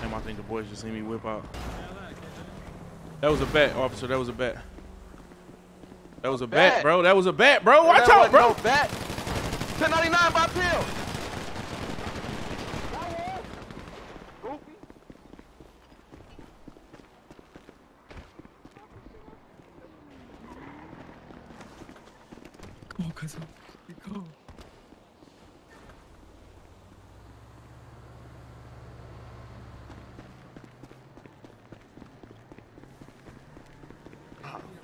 Damn, I think the boys just see me whip out. That was a bet, officer. That was a bet. That was a bet, bet? bro. That was a bet, bro. Watch out, bro. No bet. 1099 by Peel. Come on, cousin. Go.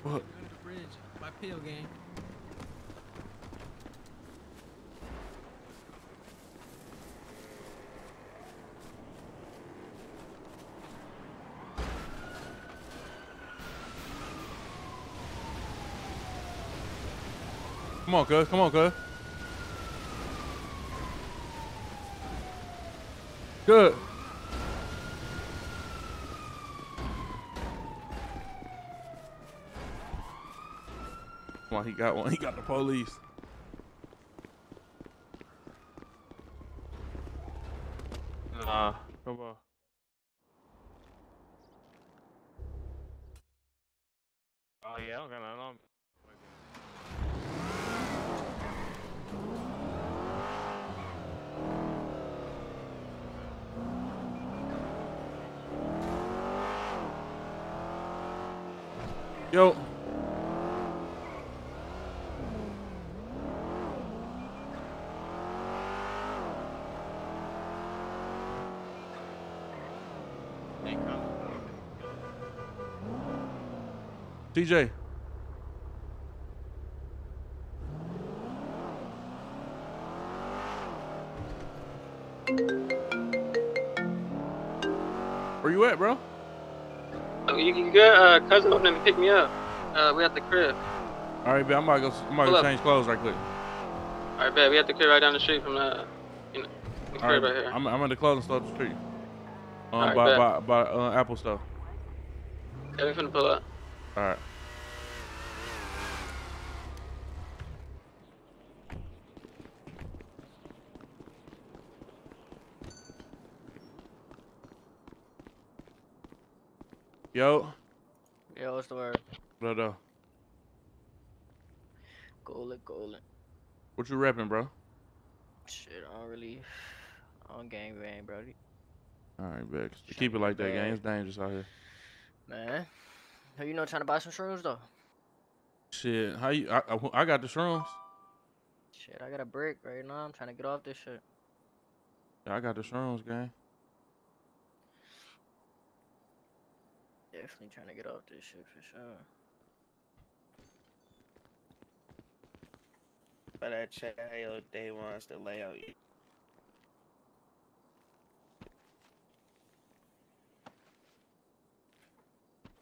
Fuck. Under the bridge by Peel gang. Come on, cuz. Come on, cuz. Good. Come on, he got one. He got the police. Nah, come on. Oh yeah, I don't got nothing. Yo. DJ. Uh, cousin up and pick me up. Uh, we at the crib. All right, bet. I'm about to go. I'm about to up. change clothes right quick. All right, bet. We at the crib right down the street from the, you know, the crib right here. I'm, I'm in the clothing store up the street. Um, right, by, by by uh, Apple store. Yeah, we finna pull up. All right. Yo, Yo, what's the what up, Golden, golden. What you repping, bro? Shit, I don't really. I don't gang bang, bro. All right, bet. Keep it like that, gang. It's dangerous out here. Man. Who you know trying to buy some shrooms, though? Shit, how you? I, I, I got the shrooms. Shit, I got a brick right now. I'm trying to get off this shit. Yeah, I got the shrooms, gang. Definitely trying to get off this shit for sure. But that check how day wants to lay out.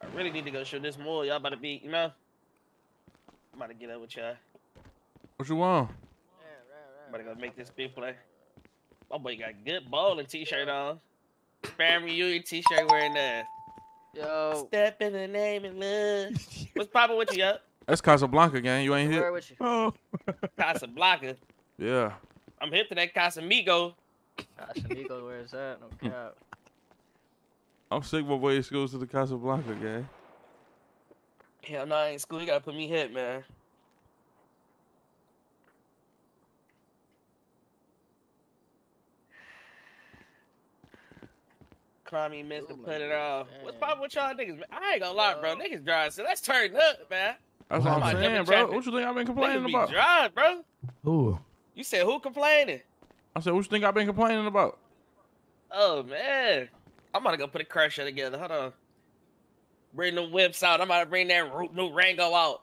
I really need to go show this more. Y'all about to be, you know? I'm about to get up with y'all. What you want? I'm about to go make this big play. My boy got good bowling t-shirt on. Spam reunion t-shirt wearing that. Yo. Step in the name of love. What's poppin' with you, yo? That's Casablanca, gang. You ain't Where hit. with you? Oh. Casablanca. Yeah. I'm hip to that Casamigo. Casamigo, where is that? No hmm. cap. I'm sick. My boy goes to the Casablanca, gang. Hell no, I ain't school. You gotta put me hip, man. Crummy missed to put it off. What's poppin' with y'all niggas? Man? I ain't gonna lie, bro. Niggas dry, so let's turn up, man. That's what I'm I'm saying, jumping bro. What you think I've been complaining be about? dry, bro. Ooh. You said who complaining? I said, what you think I've been complaining about? Oh man, I'm gonna go put a crash shot together. Hold on. Bring the whips out. I'm about to bring that new Rango out.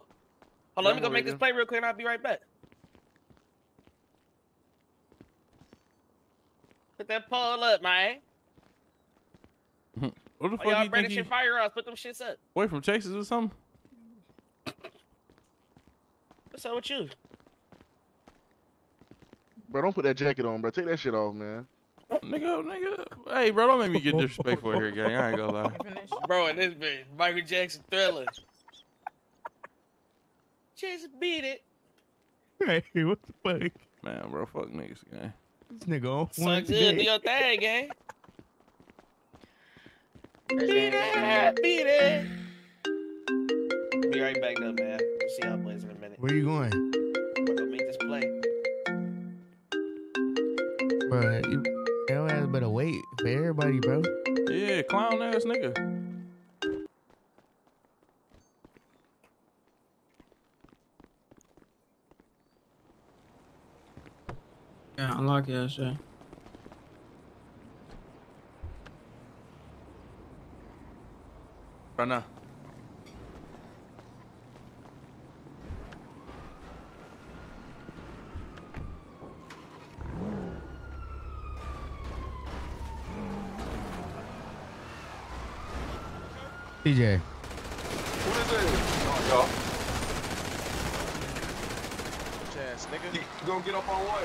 Hold on, let me go make this play real quick, and I'll be right back. Put that pole up, man. What the Why fuck y'all you think brandishing he- firearms? Put them shits up. Away from Chases or something? What's up with you? Bro, don't put that jacket on, bro. Take that shit off, man. Nigga, nigga. Hey, bro, don't make me get disrespectful here, gang. I ain't gonna lie. Bro, and this bitch, Michael Jackson thriller. Just beat it. Hey, what the fuck? Man, bro, fuck niggas, gang. This nigga on So one good, do your thing, gang. Beat it, beat it. Be right back though, man. We'll see how it plays in a minute. Where you going? I'm gonna go make this play. Bro, you, your ass better wait for everybody, bro. Yeah, clown ass nigga. Yeah, unlock that shit. Right now. TJ. What is it? Oh, y'all. Chance, nigga. You gonna get up on what?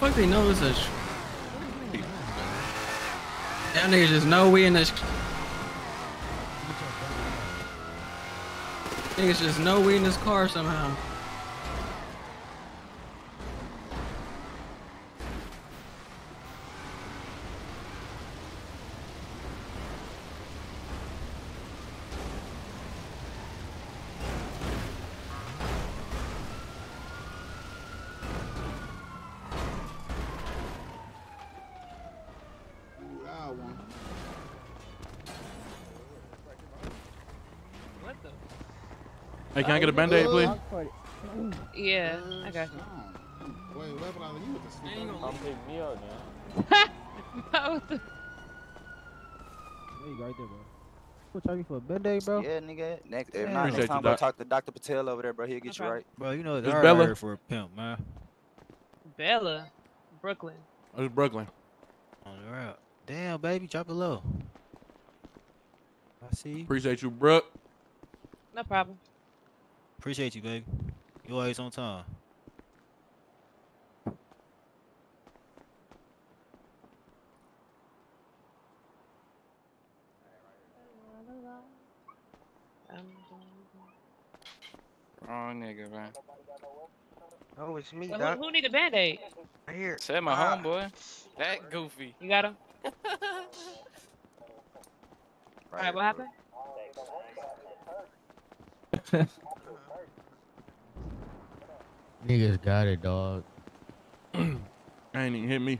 Fuck, they know it's a. Sh- Y'all niggas just know we in this. Niggas just know we in this car somehow. Hey, can I get a band-aid, please? Yeah, I got Wait, what happened on you with the sleep? Come pick me up, man. you. Hey, you right there, bro. What charge me for a band-aid, bro? Yeah, nigga. Next, if Yeah. not, next time you, go Doc. talk to Dr. Patel over there, bro. He'll get you right. Bro, you know it's It's Bella. here for a pimp, man. Bella, Brooklyn. Oh, it's Brooklyn. Oh, on the route. Damn, baby, drop it low. I see. you. Appreciate you, Brooke. No problem. Appreciate you, baby. You always on time. Wrong nigga, man. Oh, it's me, Well, Doc. who, who need a band-aid? Right here. Said my Ah. homeboy. That goofy. You got him? Alright, what happened? Niggas got it, dog. ain't even hit me.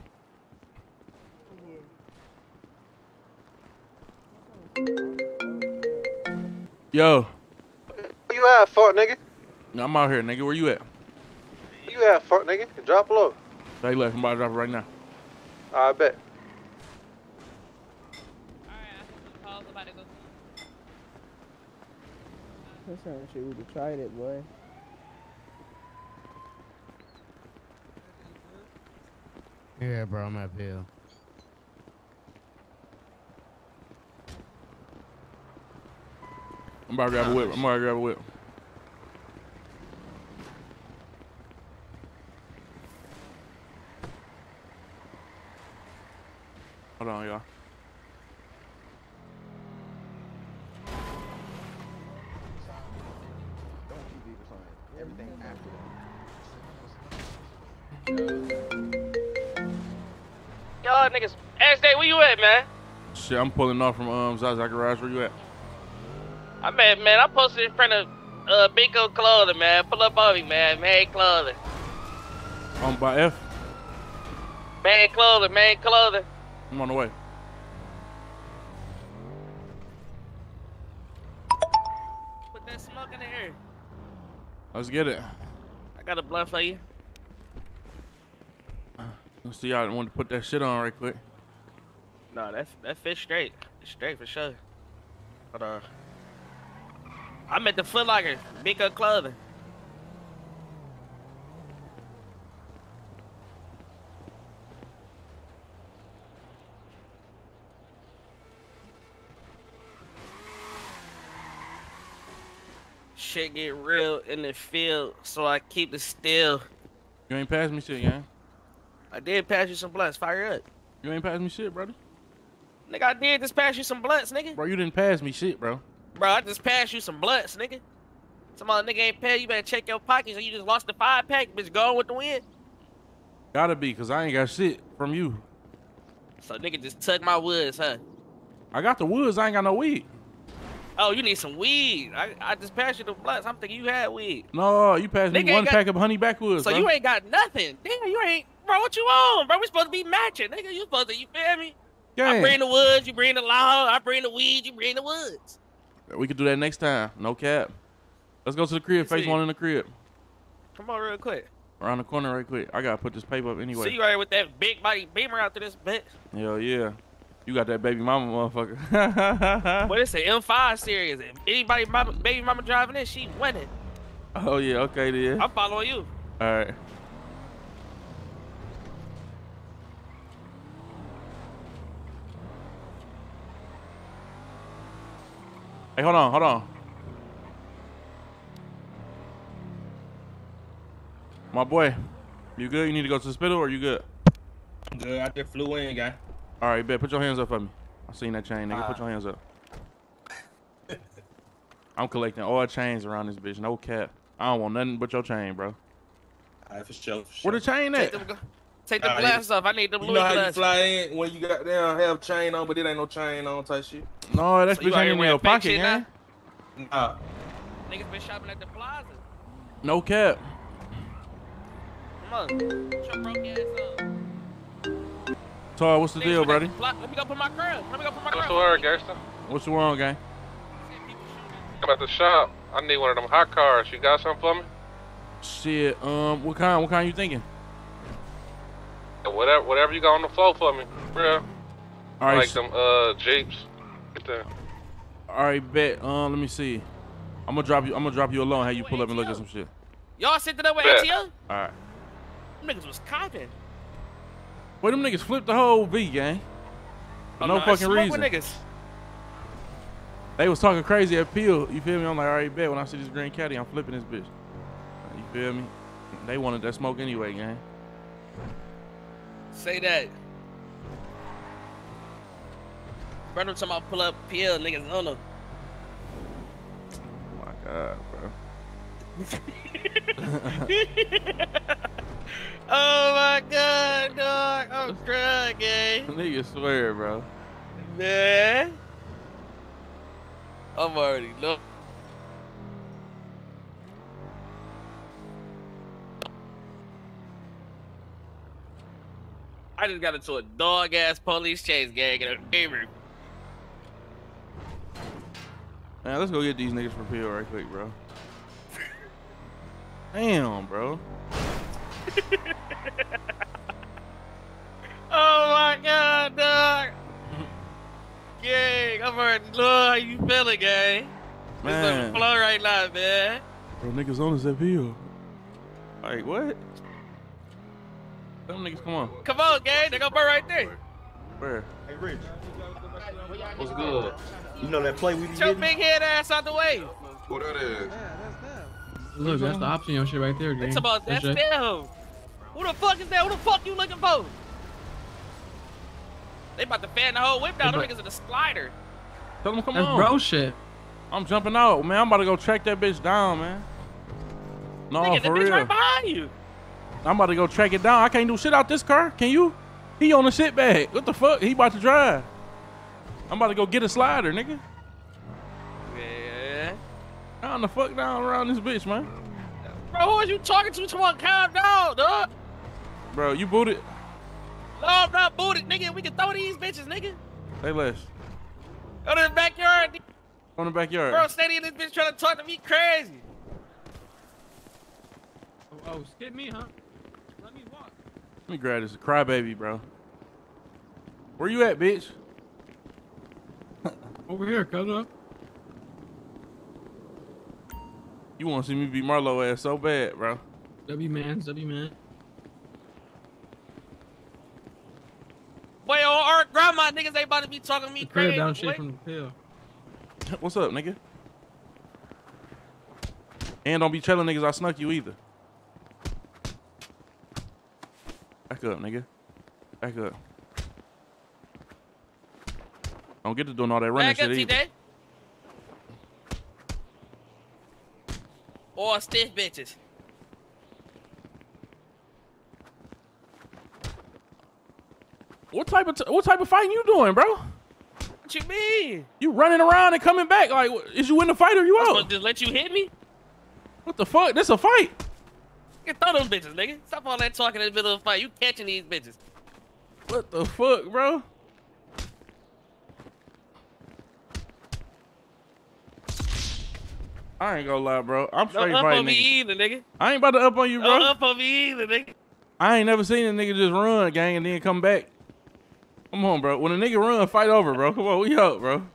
Yo, Where you at, fuck nigga? I'm out here, nigga. Where you at? You at, fuck nigga? Drop low. Say left. I'm about to drop it right now. I bet. Paul's about to go. That's some shit we could tried it, boy. Yeah, bro, I'm up here. I'm about to grab a whip. I'm about to grab a whip. Hold on, y'all. At, man? Shit, I'm pulling off from um Zaza Garage. Where you at? I man, man, I posted in front of uh Binco Clothing, man. Pull up on me, man. Man Clothing. On by F. Man Clothing, man Clothing. I'm on the way. Put that smoke in the air. Let's get it. I got a blunt for you. Let's see. I want to put that shit on right quick. No, that's that fish straight. It's straight for sure. Hold on. I'm at the Foot Locker, Big Clothing. Shit get real in the field, so I keep it still. You ain't passed me shit, yeah? I did pass you some blunts. Fire up. You ain't passed me shit, brother. Nigga, I did just pass you some blunts, nigga. Bro, you didn't pass me shit, bro. Bro, I just passed you some blunts, nigga. Some other nigga ain't pay you better check your pockets or you just lost the five pack, bitch, going with the wind. Gotta be, cause I ain't got shit from you. So nigga just took my woods, huh? I got the woods. I ain't got no weed. Oh, you need some weed. I, I just passed you the blunts. I'm thinking you had weed. No, you passed Nigga me one got- pack of honey backwoods. So bro. you ain't got nothing. Damn, you ain't bro, what you on? Bro, we supposed to be matching, nigga. You supposed to, you feel me? I Gang. bring the woods, you bring the law, I bring the weed, you bring the woods. We could do that next time. No cap. Let's go to the crib. Face one in the crib. Come on real quick. Around the corner right quick. I gotta put this paper up anyway. See you right with that big body beamer out to this bitch. Hell yeah. You got that baby mama motherfucker. But it's an M5 series. If anybody mama, baby mama driving this, she winning. oh yeah, okay then. I'm following you. Alright. Hey, hold on, hold on. My boy, you good? You need to go to the hospital or you good? Good, I just flew in, guy. All right, bet. Put your hands up for me. I seen that chain, nigga. Put your hands up. I'm collecting all chains around this bitch. No cap. I don't want nothing but your chain, bro. Alright, for sure, for sure. Where the chain Take at? Them, take the Alright. glasses off. I need them You know how you fly in when you got down have chain on, but it ain't no chain on type shit. No, that So you bitch ain't in your pocket, shit man. Nah. Niggas been shopping at the plaza. No cap. Come on. Shut your broke ass up. Todd, what's the deal, buddy? Let me go put my crib. Let me go put my What's the word, gangster? What's the wrong, gang? I'm at the shop. I need one of them hot cars. You got something for me? Shit. Um, what kind? What kind you thinking? Whatever, whatever you got on the floor for me, bro. All right. like s- them uh jeeps. Get there. All right, bet. Um, let me see. I'm gonna drop you. I'm gonna drop you alone. How you pull up and look at some shit. Y'all sent it up with Bet. ATO? All right. Them niggas was copping. Wait, them niggas flipped the whole V, gang. For Oh, no I fucking smoke reason. Niggas. They was talking crazy at Peel. You feel me? I'm like, all right, bet. When I see this green caddy, I'm flipping this bitch. You feel me? They wanted that smoke anyway, gang. Say that. Brother talking about pull up PL niggas. No, no. Oh my god, bro. oh my god, dog. I'm crying, gang. Niggas swear, bro. Man. I'm already know. I just got into a dog ass police chase gang in a favor. Man, let's go get these niggas from Peel right quick, bro. Damn, bro. Oh my god, dog. Gang, I'm already know how you feeling, gang. It's on Man. the floor right now, man. Bro, niggas on us at Peel. Like, what? Them niggas, come on. Come on, gang. They go burn right there. Where? Hey, Rich. What's good? You know that play we be Get your big head ass out the way. Who that is? Look, that's the option on shit right there, gang. It's about that's Jay. them. Who the fuck is that? Who the fuck you looking for? They about to fan the whole whip down. Them Hey, niggas in the slider. Tell them come That's on. bro shit. I'm jumping out, man. I'm about to go track that bitch down, man. No, Nigga, the for bitch real. right behind you. I'm about to go track it down. I can't do shit out this car. Can you? He on the shit bag. What the fuck? He about to drive. I'm about to go get a slider, nigga. Yeah. Calm the fuck down around this bitch, man. Bro, who are you talking to? Come on, calm down, dog. Bro, you booted. No, I'm not booted, nigga. We can throw these bitches, nigga. Say less. Go to the backyard. nigga. Go in the backyard. Bro, standing in this bitch trying to talk to me crazy. Oh, oh, skip me, huh? Let me walk. Let me grab this crybaby, bro. Where you at, bitch? Over here, cut up. You want to see me beat Marlo ass so bad, bro. W man, W man. Boy, on our grandma niggas ain't about to be talking to me The crazy. down shit from the Peel. What's up, nigga? And don't be telling niggas I snuck you either. Back up, nigga. Back up. Don't get to doing all that running Back up, shit either. Or stiff bitches. What type of t- what type of fighting you doing, bro? What you mean? You running around and coming back like is you in the fight or you I'm out? just let you hit me? What the fuck? This a fight. Can throw those bitches, nigga. Stop all that talking in the middle of the fight. You catching these bitches. What the fuck, bro? I ain't gonna lie, bro. I'm straight Don't up fighting on me either, nigga. I ain't about to up on you, bro. Don't up on me either, nigga. I ain't never seen a nigga just run, gang, and then come back. Come on, bro. When a nigga run, fight over, bro. Come on, we up, bro.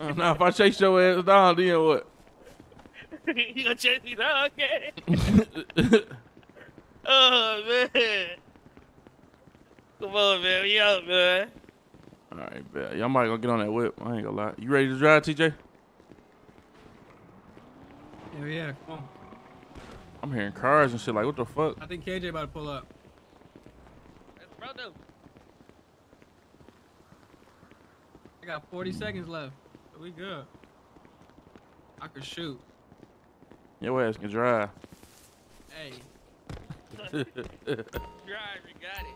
Uh, now, if I chase your ass down, then what? You gonna chase me down, okay? oh, man. Come on, man. We up, man. All right, bet. Y'all might gonna get on that whip. I ain't gonna lie. You ready to drive, TJ? Yeah, yeah, come on. I'm hearing cars and shit. Like, what the fuck? I think KJ about to pull up. That's brother. I got 40 seconds left. We good. I could shoot. Your ass can drive. Hey. Drive, you got it.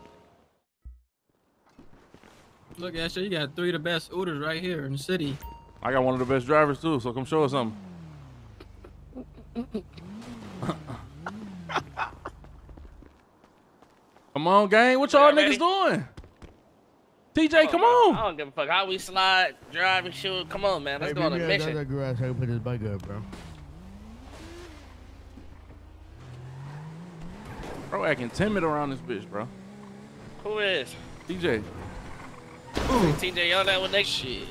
Look, Asher, you got three of the best Ooters right here in the city. I got one of the best drivers too, so come show us something. come on, gang. What y'all Y'all niggas doing? TJ, oh, Come come on, on. I don't give a fuck how we slide, drive, and shoot. Come on, man. Let's go on a mission. that garage so I can put this bike up, bro. Bro, acting timid around this bitch, bro. Who is? TJ. TJ on that one next shit.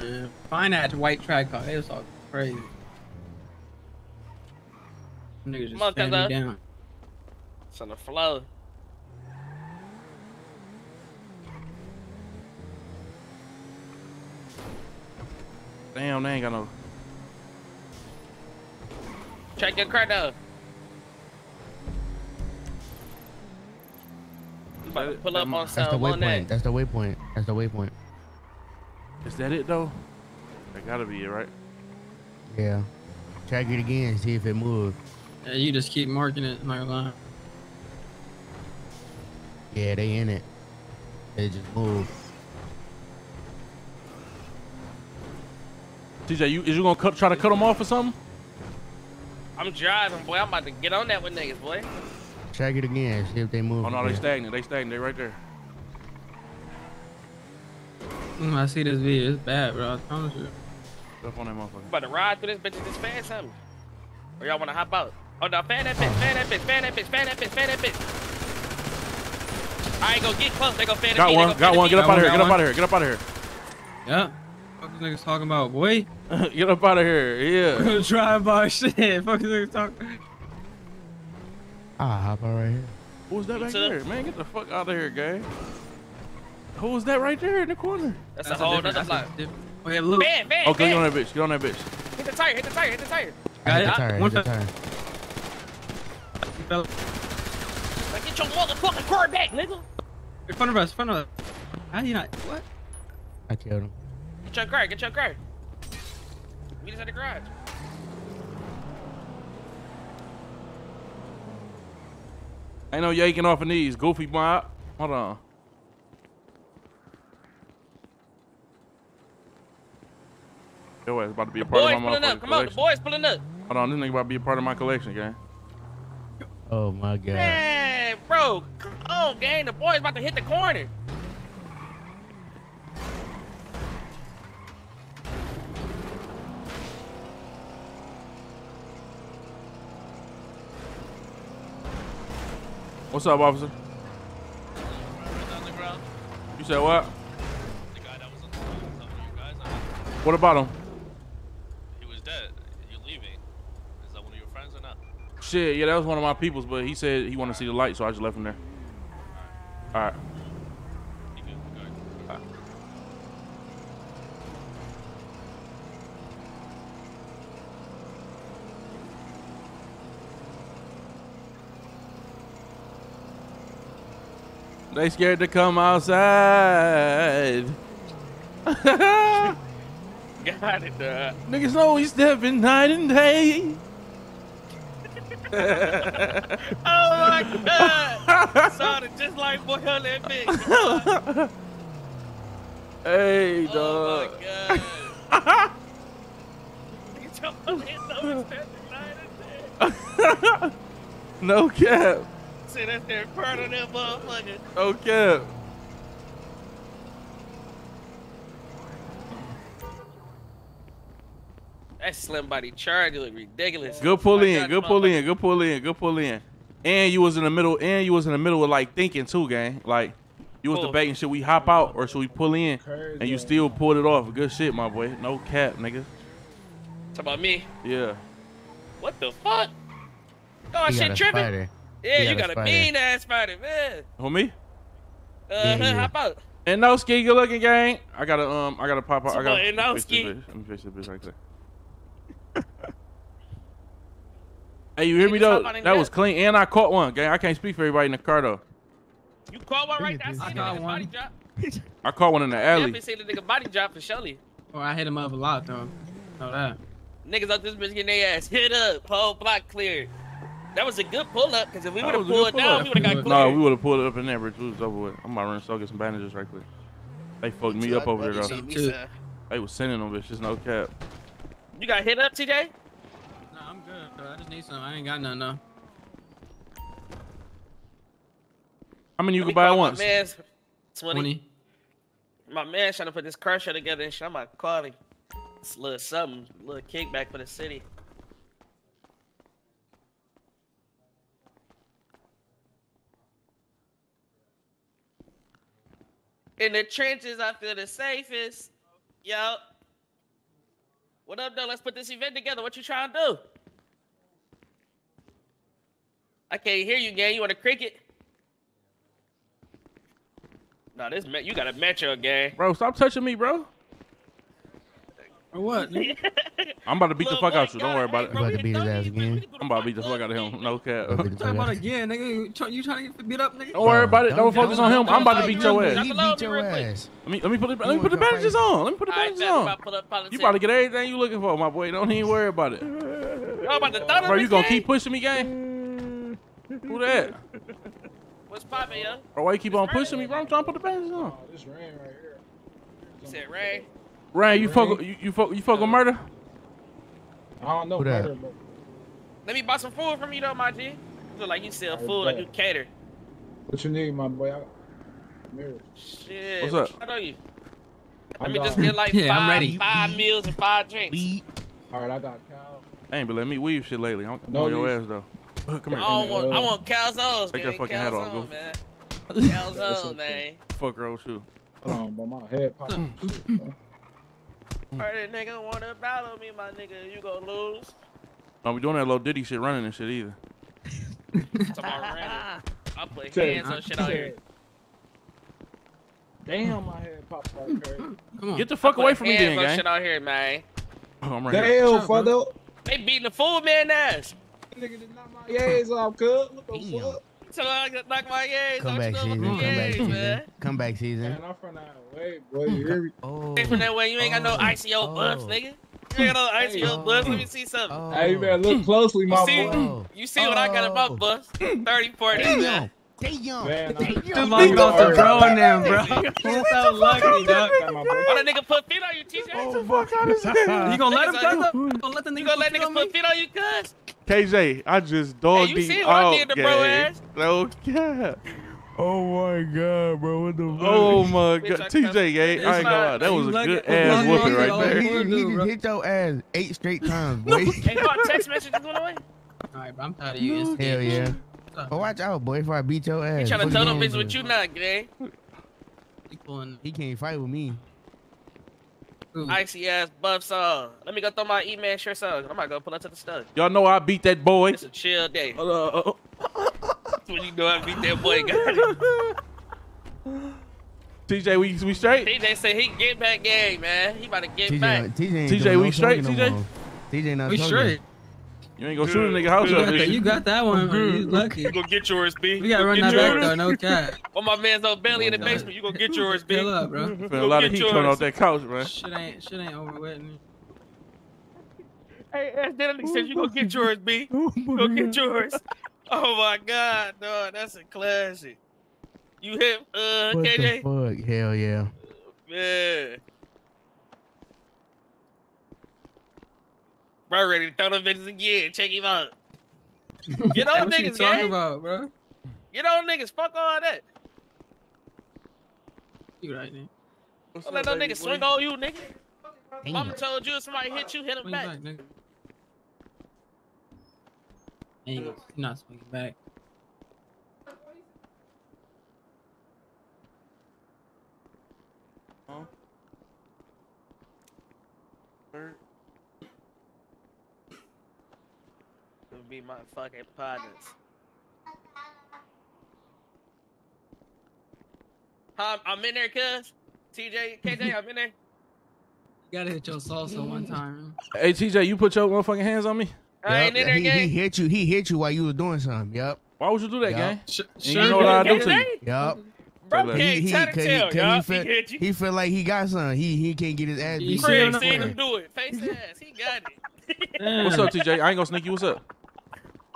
Man, find that white track car. They was all crazy. Niggas Come on, just stand me uh. down. It's on the flow. Damn, they ain't got no. Check your car about to pull up on That's the some on that. waypoint. That's the waypoint. That's the waypoint. Is that it though? That gotta be it, right? Yeah. Track it again. See if it moves. Yeah, you just keep marking it. I'm not gonna lie. Yeah, they in it. They just move. TJ, you is you gonna cut, try to cut them off or something? I'm driving, boy. I'm about to get on that with niggas, boy. Track it again. See if they move. Oh no, they again. stagnant. They stagnant. They right there. Mm, I see this video. It's bad, bro. I promise you. Up on that You motherfucker. about to ride through this bitch and just fan something. Or y'all wanna hop out? Oh no, fan that bitch, fan that bitch, fan that bitch, fan that bitch, fan that bitch. I ain't gonna get close. They gonna fan Got one. Got one. Get up out of here. Get up out of here. Get up out of here. Yeah. Fuck this niggas talking about, boy. Get up out of here. Yeah. Drive by shit. Fuck this niggas talking. Ah, hop out right here. Who was that back to there? Man, get the fuck out of here, gang. Who was that right there in the corner? That's, a whole different- nother that's a block. different- Oh, yeah, look. Fan, fan, Oh, get on that bitch. Get on that bitch. Hit the tire, hit the tire, hit the tire. Got Hit the it. tire. One Hit the fell- tire. fell Like, get your motherfucking car back, nigga. In front of us. In front of us. How you not? What? I killed him. Get your car, get your car. Meet us at the garage. Ain't no yanking off of these. Goofy mob. Hold on. Yo, ass about to be a part Boys of my pulling up. motherfucking Come on, the boys pulling up. Hold on, this nigga about to be a part of my collection, gang. Oh my god. Man, bro, come on, gang. The boys about to hit the corner. What's up, officer? You said what? What about him? He was dead. You leaving? Is that one of your friends or not? Shit, yeah, that was one of my peoples, but he said he wanted to see the light, so I just left him there. All right. All right. They scared to come outside. Got it, dog. Niggas know we stepping night and day. Oh my god! Sounded just like boy that bitch. hey, dog. Oh my god. Get your fucking nose stepping night and day. no cap. See, that's their part of that motherfucker. No cap. That slim body charge look ridiculous. Good pull My in. God, Good pull in. Good pull in. Good pull in. And you was in the middle. And you was in the middle of like thinking too, gang. Like you was Pull. debating should we hop out or should we pull in? And you still pulled it off. Good shit, my boy. No cap, nigga. Talk about me. Yeah. What the fuck? Oh, He shit got a tripping. Spider. Yeah, you got a mean ass spider, man. Who me? Uh, Yeah, yeah. hop out. And no ski, good looking gang. I gotta um, I gotta pop out. I gotta on, let me Enowski. fix this bitch. Let me fix this bitch right there. hey, you hear me though? hop on in That was clean, and I caught one, gang. I can't speak for everybody in the car though. You caught one right there. I seen I got one. body drop. I caught one in the alley. I alley. been seeing the nigga body drop for Shelly. Or I hit him up a lot though. Know that. Niggas up this bitch getting their ass hit up, whole block cleared. That was a good pull up, because if we would have was a good pulled down, we would have got cleared. No, we would have pulled it up in there, but it was over with. I'm about to run and so get some bandages right quick. They fucked me up over there though. They was sending them bitch, bitches, no cap. You got hit up, TJ? No, I'm good. Bro. I just need some. I ain't got nothing though. How many you Let can buy at once? My man's 20. 20. My man trying to put this car show together and shit. I'm about to call him. It's a little something, a little kickback for the city. In the trenches, I feel the safest. Yo. What up, though? Let's put this event together. What you trying to do? I can't hear you, gang. You want a cricket? No, this me- you got a metro, gang. Bro, stop touching me, bro. Or what? I'm about to beat the fuck out boy you. Don't worry about it. You about to beat his ass again? I'm about to beat the fuck out of him. No cap. About to beat the Talk about again, nigga. You, trying to get beat up, nigga? Don't worry about it. Don't, Don't- focus on him. I'm about to beat your ass. He beat your ass. Let me let me put the, let me You put the wanna come bandages fight? on. Let me put the All right, bandages bet. I'm on. about to pull up politics. You about to get everything you looking for, my boy. Don't even worry about it. Y'all about to throw Bro, you gonna gang? keep pushing me, gang? Who that? What's poppin', yo? Bro, why you keep on pushing me, bro? I'm trying to put the bandages on. Oh, this rain right here. You said Ray. Ryan, you fuck you, you fuck you fuck with murder? I don't know. Who that? but Let me buy some food from you, though, my G. You look like you sell food, like you cater. What you need, my boy? I. Shit. What's up? I know you. Let I'm me just get like Yeah, I'm five, ready. five meals and five drinks. All right, I got cow. I ain't been letting me weave shit lately. I'm No on your ass though. Come I here. don't want, I uh. want calzones, Take man. that fucking hat off, Calzone, go. man. Calzone, man. Fuck road shoe. Hold on, but my head popping. Heard a nigga wanna battle me, my nigga. You gon' lose. Don't be doing that little Diddy shit running and shit either. I'll play Shit. hands on shit out here. Damn, my head popped right there. Come on. Get the fuck Play away from me hands then, gang. shit out here, man. Oh, I'm right here. Damn, Shut up, father. They beating the fool man ass. Nigga did knock my ass off, cuz. What the fuck? So I got knock my ass. Come back season. Come back season. Come back season. Man, I'm from that way, boy. You hear me? Oh. From that way, you ain't got no Oh. ICO bumps, Oh. nigga. You ain't got no ICO Oh. bumps. Let me oh. see something. Oh. Hey, you better look closely, my boy. Oh. you see what I got in my Oh. bus? 30, 40, Damn. man. Damn. Man, I- Come on, you off the drone now, bro. You so lucky, dog. Got my boy. Why that nigga put feet on you, TJ? Oh fuck out of here. You gonna let him Niggas cut like- up? You gonna let the You nigga gonna let put niggas put feet on you, cuz? KJ, I just dog you beat see what I out, did to bro ass? Oh, no cap. Oh my god, bro. What the oh, fuck? Oh my god. TJ, gang. It's I ain't gonna lie. That was a good oh, it? ass You whooping right there. He, Oh, he dude, just hit your ass eight straight times, boy. Hey, you got text messages going away? Alright, bro. I'm tired of you. It's- Hell yeah. Oh, watch out, boy, if I beat your ass. You trying to Fuck tell you them on bitches what you not, gang? He can't fight with me. Ooh. Icy ass buffs on. Let me go throw my email shirt on. I'm about to go pull up to the stud. Y'all know I beat that boy. It's a chill day. Uh, That's when you know I beat that boy, guy. TJ, we we straight? TJ said he get back game, man. He about to get TJ, back. TJ, ain't TJ, we straight, no TJ? more. TJ not We talking. straight. You ain't gonna shoot a nigga house You up, got, that, you got that one. You lucky. You gonna get yours, B. We gotta You run that get back though. No cap. When my man's on belly in the basement, you gonna get yours, B. Fill up, bro. Feel a lot of get heat coming off that couch, man. Shit ain't shit ain't over with. me. Hey, ask that nigga said you gonna get yours, B. You gonna get yours. Oh my god, dog, that's a classic. You hit uh What KJ? the fuck? Hell yeah. Man. Bro, ready to throw them bitches again. Check him out. Get on What you niggas, talking gang. about, bro? Get on niggas. Fuck all that. You right there. Don't let no nigga swing on you, nigga. Mama told you if somebody hit you, hit him Swing back. back, nigga. Ain't you're not swinging back. Gonna be my fucking partners. Huh, I'm in there, cuz. TJ, KJ, I'm in there. You gotta hit your salsa one time. Hey TJ, you put your motherfucking hands on me. I ain't in there, he, he hit you. He hit you while you was doing something. Yep. Why would you do that, Yup. gang? Sh- And you know what I do to you? Yup. Bro, Look. can't He, he, tell cause to he, tell, 'cause y'all. he He feel, hit you. he feel like he got something. He he can't get his ass You beat. see Craig seen him do it. Face ass. He got it. What's up, TJ? I ain't gonna sneak you. What's up?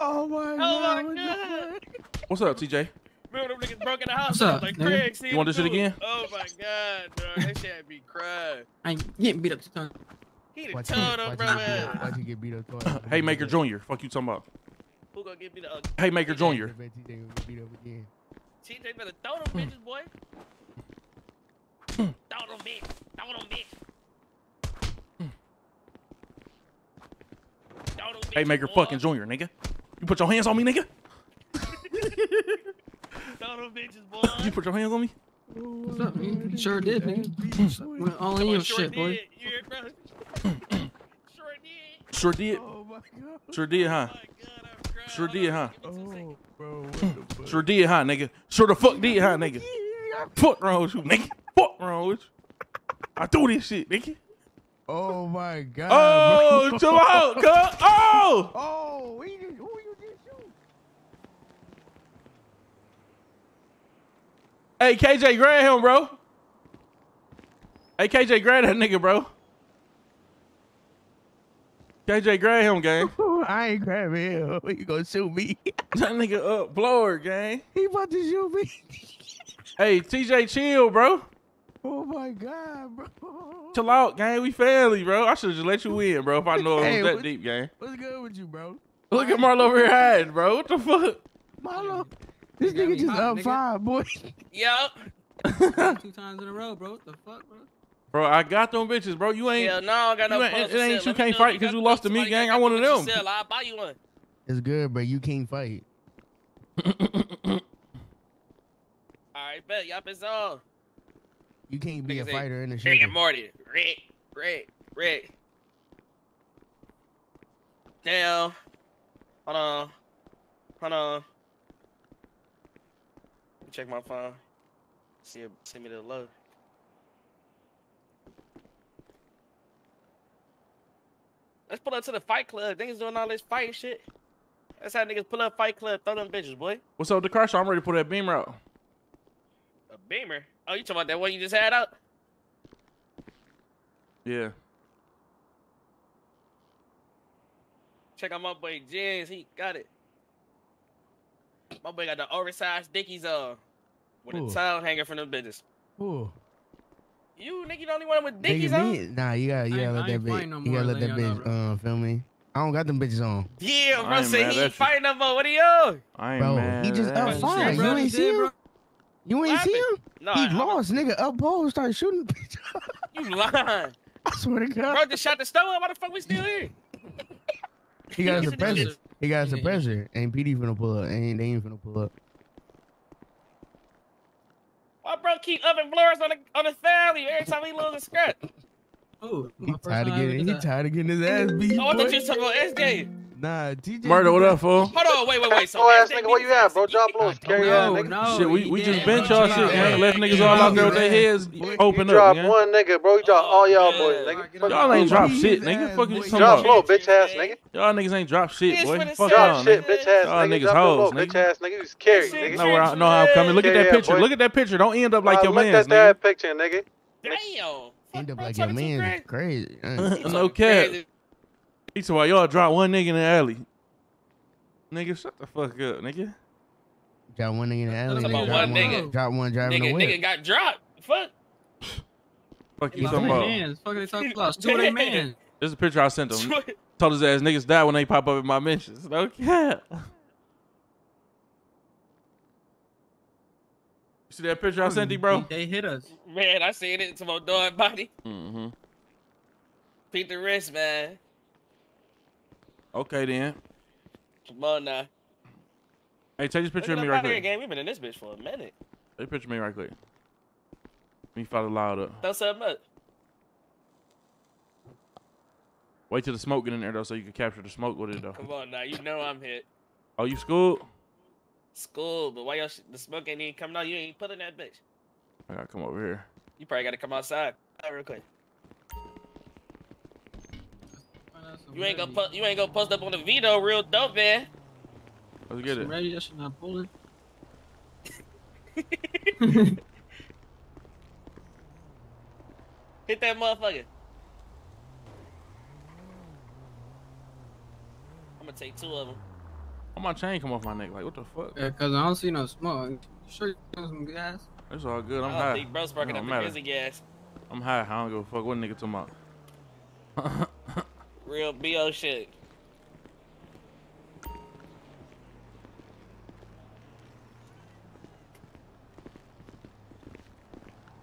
Oh my Oh my god. What's up, TJ? Remember them niggas broke in the house? What's up, Like? Craig seen You want him this shit again? Oh my god, dog. That shit had me crying. I ain't getting beat up two times. He done Watch you, told him, watch bro. you get beat up. Watch you get beat up twice. Haymaker Jr. Fuck you talking about? Who gonna give me the uh, Haymaker Jr. I bet TJ gonna beat up again. TJ better throw them bitches, boy. throw them bitch. Throw them bitch. Throw them bitches, Haymaker fucking Jr. Nigga. You put your hands on me, nigga. Throw bitches, boy. You put your hands on me. What's up, man? You Sure did, nigga. Went all in your sure shit, boy. did. You heard, brother? sure did. Sure did. Oh my god. Sure did, huh? Oh my god, I'm crying. Sure did, huh? give me two oh, seconds. Oh, bro. What the hmm. fuck? Sure did, huh, nigga? Sure the fuck did, huh, nigga? Fuck wrong with you, nigga? Fuck wrong with you? I do this shit, nigga. Oh my god. Oh, bro. chill out, cuz. Oh! Oh, we just, just shoot? Hey, KJ, grab him, bro. Hey, KJ, grab that nigga, bro. KJ, grab him, gang. I ain't grabbing him. He gonna shoot me. That nigga up, blower, gang. He about to shoot me. Hey, TJ, chill, bro. Oh my god, bro. Chill out, gang. We family, bro. I should just let you in, bro, if I know it was that deep, gang. What's good with you, bro? Look at Marlo over here hiding, bro. What the fuck? Marlo, this nigga just hot, up nigga. five, boy. Yup. Two times in a row, bro. What the fuck, bro? Bro, I got them bitches, bro. You ain't. Hell no, I got no you ain't- it ain't you can't fight if 'cause got- you lost to somebody me, gang. I nothing one of to them. Sell. I'll buy you one. It's good, but you can't fight. All right, bet. Yup, it's on. You can't be a Niggas say, fighter in the Rick shit. and Morty. Rick, Rick, Rick. Damn. Hold on. Hold on. Check my phone. See send me the low. Let's pull up to the fight club. Niggas doing all this fight shit. That's how niggas pull up fight club, throw them bitches, boy. What's up with the car show? I'm ready to pull that beamer out. A beamer. Oh, you talking about that one you just had out? Yeah. Check out my boy Jens. He got it. My boy got the oversized dickies on. With Ooh. a towel hanging from the bitches. Ooh. You nigga the only one with dickies on? me? Nah, you gotta, you gotta let that bitch, fighting no you more gotta let that bitch, uh, feel me. I don't got them bitches on. Yeah, I bro ain't said he ain't fighting no more. What are you? I ain't Bro, mad. he just up you. five. bro, You ain't see him? You ain't see him? No, He I- I- lost, nigga. Up pole, started shooting. bitch. You lying. I swear to God. Bro just shot the stove. Why the fuck we still here? He got a Yes, it suppressor. is. He got a Yeah, yeah. suppressor. Ain't PD finna pull up. Ain't they ain't finna pull up. Why bro keep upping floors on the on the family every time he lose a scratch? Oh, He tired of getting. He tired of getting his ass beat. Oh, I thought boy. you was talking about SJ. Nah, TJ. Murder, what up, fool? Hold on, wait, wait, wait. So Oh ass nigga, where you at, bro? Drop low, scary ass No, nigga. no. Shit, we, we just bench y'all shit, gang. Left niggas all out there with their heads open You drop up, gang. one nigga, bro. You drop all y'all boys, nigga. Y'all ain't drop shit, nigga. Fuck you talking Drop about? low, bitch ass nigga. Y'all niggas ain't drop shit, boy. Fuck y'all, Drop shit, nigga. bitch ass Y'all nigga. niggas Drop low, hoes, bitch ass nigga. You scary, nigga. Know where I know how I'm coming. Look at that picture. Look at that picture. Don't end up like I your looked man's, at that nigga. picture, nigga. Damn. End up like your man. Crazy. No cap. He said, "Why y'all drop one nigga in the alley?" Nigga, shut the fuck up, nigga. Drop one nigga in the alley. Nigga. about Drop one nigga. Drop one driving Nigga, the whip. nigga got dropped. Fuck. Fuck you Lost talking their about? mans. Fuck they talking about. Two of their man. This is a picture I sent them. Told his ass niggas die when they pop up in my mentions. No cap. You see that picture I sent you, bro? They hit us. Man, I seen it to my dog body. Mm-hmm. Beat the wrist, man. Okay then. Come on now. Hey, take this picture of me right here, quick. gang. We've been in this bitch for a minute. Take a picture of me right quick. Let me follow loud up. Throw something up. Wait till the smoke get in there though, so you can capture the smoke with it though. Come on now. You know I'm hit. Oh, you schooled? School, but why y'all the smoke ain't even coming out? You ain't putting that bitch. I gotta come over here. You probably gotta come outside. All right, real quick. You ain't gonna pu- you ain't gonna post up on the veto real dope, man. Let's get it. Ready? That shit not pulling. Hit that motherfucker. I'm gonna take two of them. Why my chain come off my neck? Like what the fuck? Yeah, cause I don't see no smoke. You Sure, you got some gas. It's all good. I'm I don't high. think bro's sparking up don't the busy gas. I'm high. I don't give a fuck what nigga talking about. Real bo shit.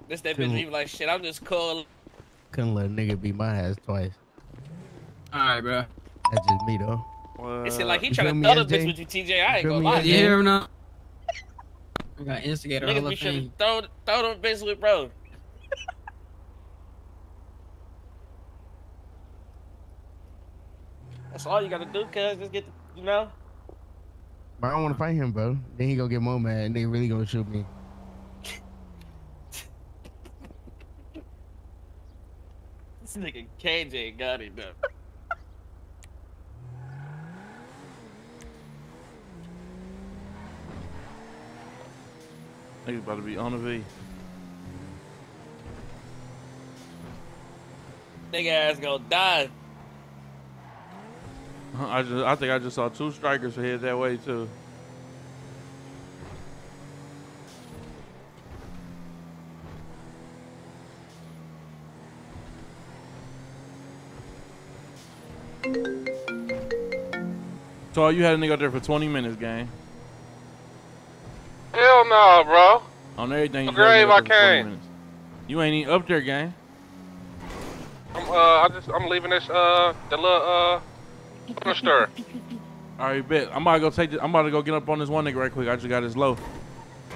This that bitch Cool. be like shit. I'm just cool. Couldn't let a nigga beat my ass twice. All right, bro. That's just me though. It seem like he You trying to throw the bitch with you, TJ. I ain't gonna lie. SJ? You hear him now? We got instigator Hall Niggas of be sure to throw throw them bitches with bro. That's all you gotta do, cuz just get the, you know. But I don't want to fight him, bro. Then he gonna get more mad and they really gonna shoot me. This nigga KJ got it though. Nigga about to be on a V. V. Nigga ass gonna die. I just, I think I just saw two strikers head that way too. So you had a nigga out there for 20 minutes, gang. Hell no, bro. On everything. you The had a nigga grave I there for 20 came. You ain't even up there, gang. I'm, uh, I just, I'm leaving this, uh, the little, uh, corner store. All right, bet. I'm about to go take. This, I'm about to go get up on this one nigga right quick. I just got his low.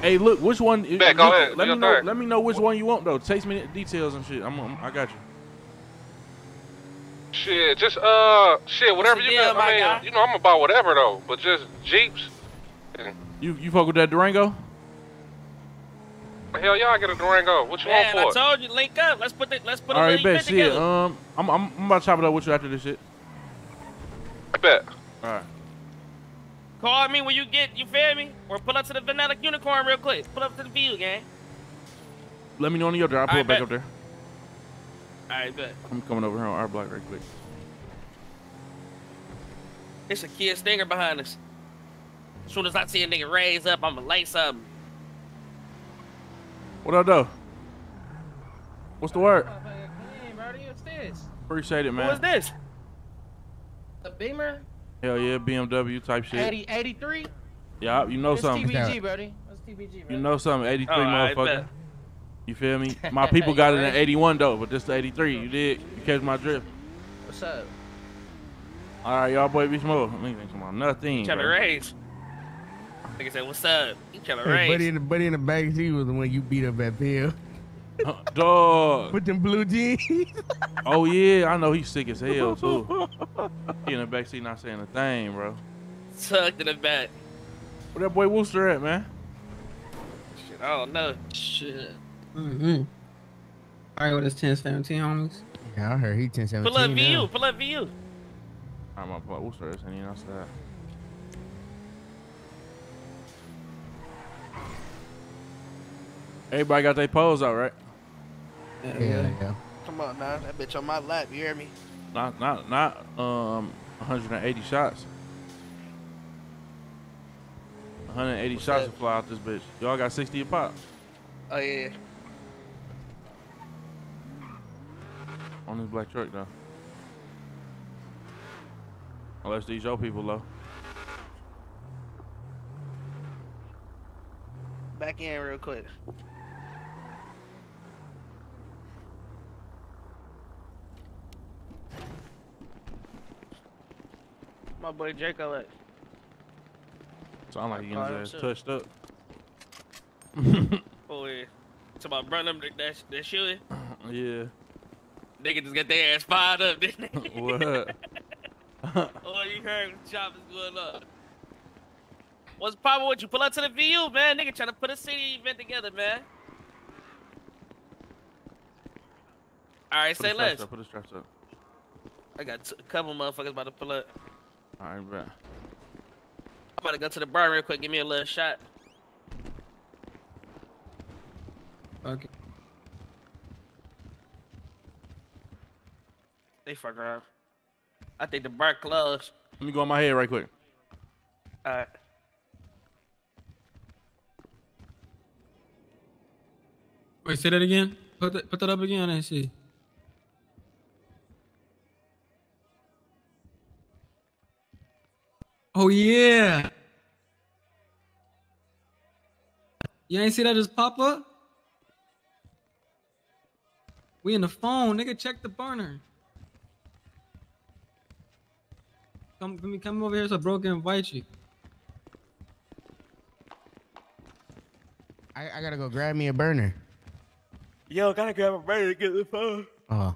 Hey, look, which one? Bet, go look, ahead, Let me know. thing. Let me know which one you want though. Text me the details and shit. I'm. I'm I got you. Shit, just, uh, shit, whatever you deal, got. my I mean, guy? you know, I'm about whatever though, but just Jeeps. You you fuck with that Durango? Hell yeah, I get a Durango. What you Man, want for it? told you, link up. Let's put the let's put a All right, little bet. event Shit. together. Um, I'm, I'm I'm about to chop it up with you after this shit. I bet. All right. Call me when you get, you feel me? Or pull up to the Vanilla Unicorn real quick. Pull up to the view, gang. Let me know when you're there. I'll pull All it back right, up there. Alright, bet. I'm coming over here on our block right quick. It's a kid Stinger behind us. As soon as I see a nigga raise up, I'ma lay something. What up, though? What's the word? Hey, Marty, what's this? Appreciate it, man. What's this? The Beamer? Hell yeah, BMW type shit. 80, 83? Yeah, you know What's something. TBG, buddy? What's TBG, bro? You know something, 83 Oh, motherfucker. You feel me? My people got it in 81 though, but this the 83. You did? You catch my drift? What's up? All right, y'all boy, be small. Nigga ain't talking about nothing. Trying to bro. raise. Nigga said, what's up? He trying to Hey, buddy in the buddy in the back seat was the one you beat up at Pill. Dog. With them blue jeans. Oh yeah, I know he's sick as hell too. He in the back seat not saying a thing, bro. Tucked in the back. Where that boy Wooster at, man? Shit, I don't know. Shit. Mm-hmm. All right, with his 10, 17 homies. Yeah, I heard he 10, 17 Pull up now. VU. Pull up VU. I'm gonna put Wooster at and outside. Everybody got their pose out, right? Yeah, yeah. Come on now, that bitch on my lap. You hear me? Not not not um 180 shots. 180 shots to fly out this bitch. Y'all got 60 a pop Oh yeah. on this black truck though. Unless these your people though. Back in real quick. My boy Draco at. Sound like he Caught getting him his ass touched up. Oh yeah. To my brother, them that that, shooting. yeah. Nigga just got their ass fired up, didn't they? What? oh, you heard the chop is going on. What's the problem with you? Pull up to the VU, man. Nigga trying to put a city event together, man. All right, Put say less. up, Put the straps up. I got a couple motherfuckers about to pull up. All right, bet. I'm about to go to the bar real quick. Give me a little shot. Okay. They fuck around. I think the bar closed. Let me go on my head right quick. All right. Wait, say that again. Put that, put that up again. I didn't see. Oh yeah. You ain't see that just pop up? We in the phone, nigga. Check the burner. Come, come, come over here so bro can invite you. I, I gotta go grab me a burner. Yo, gotta grab a burner to get the phone. Oh. Uh-huh.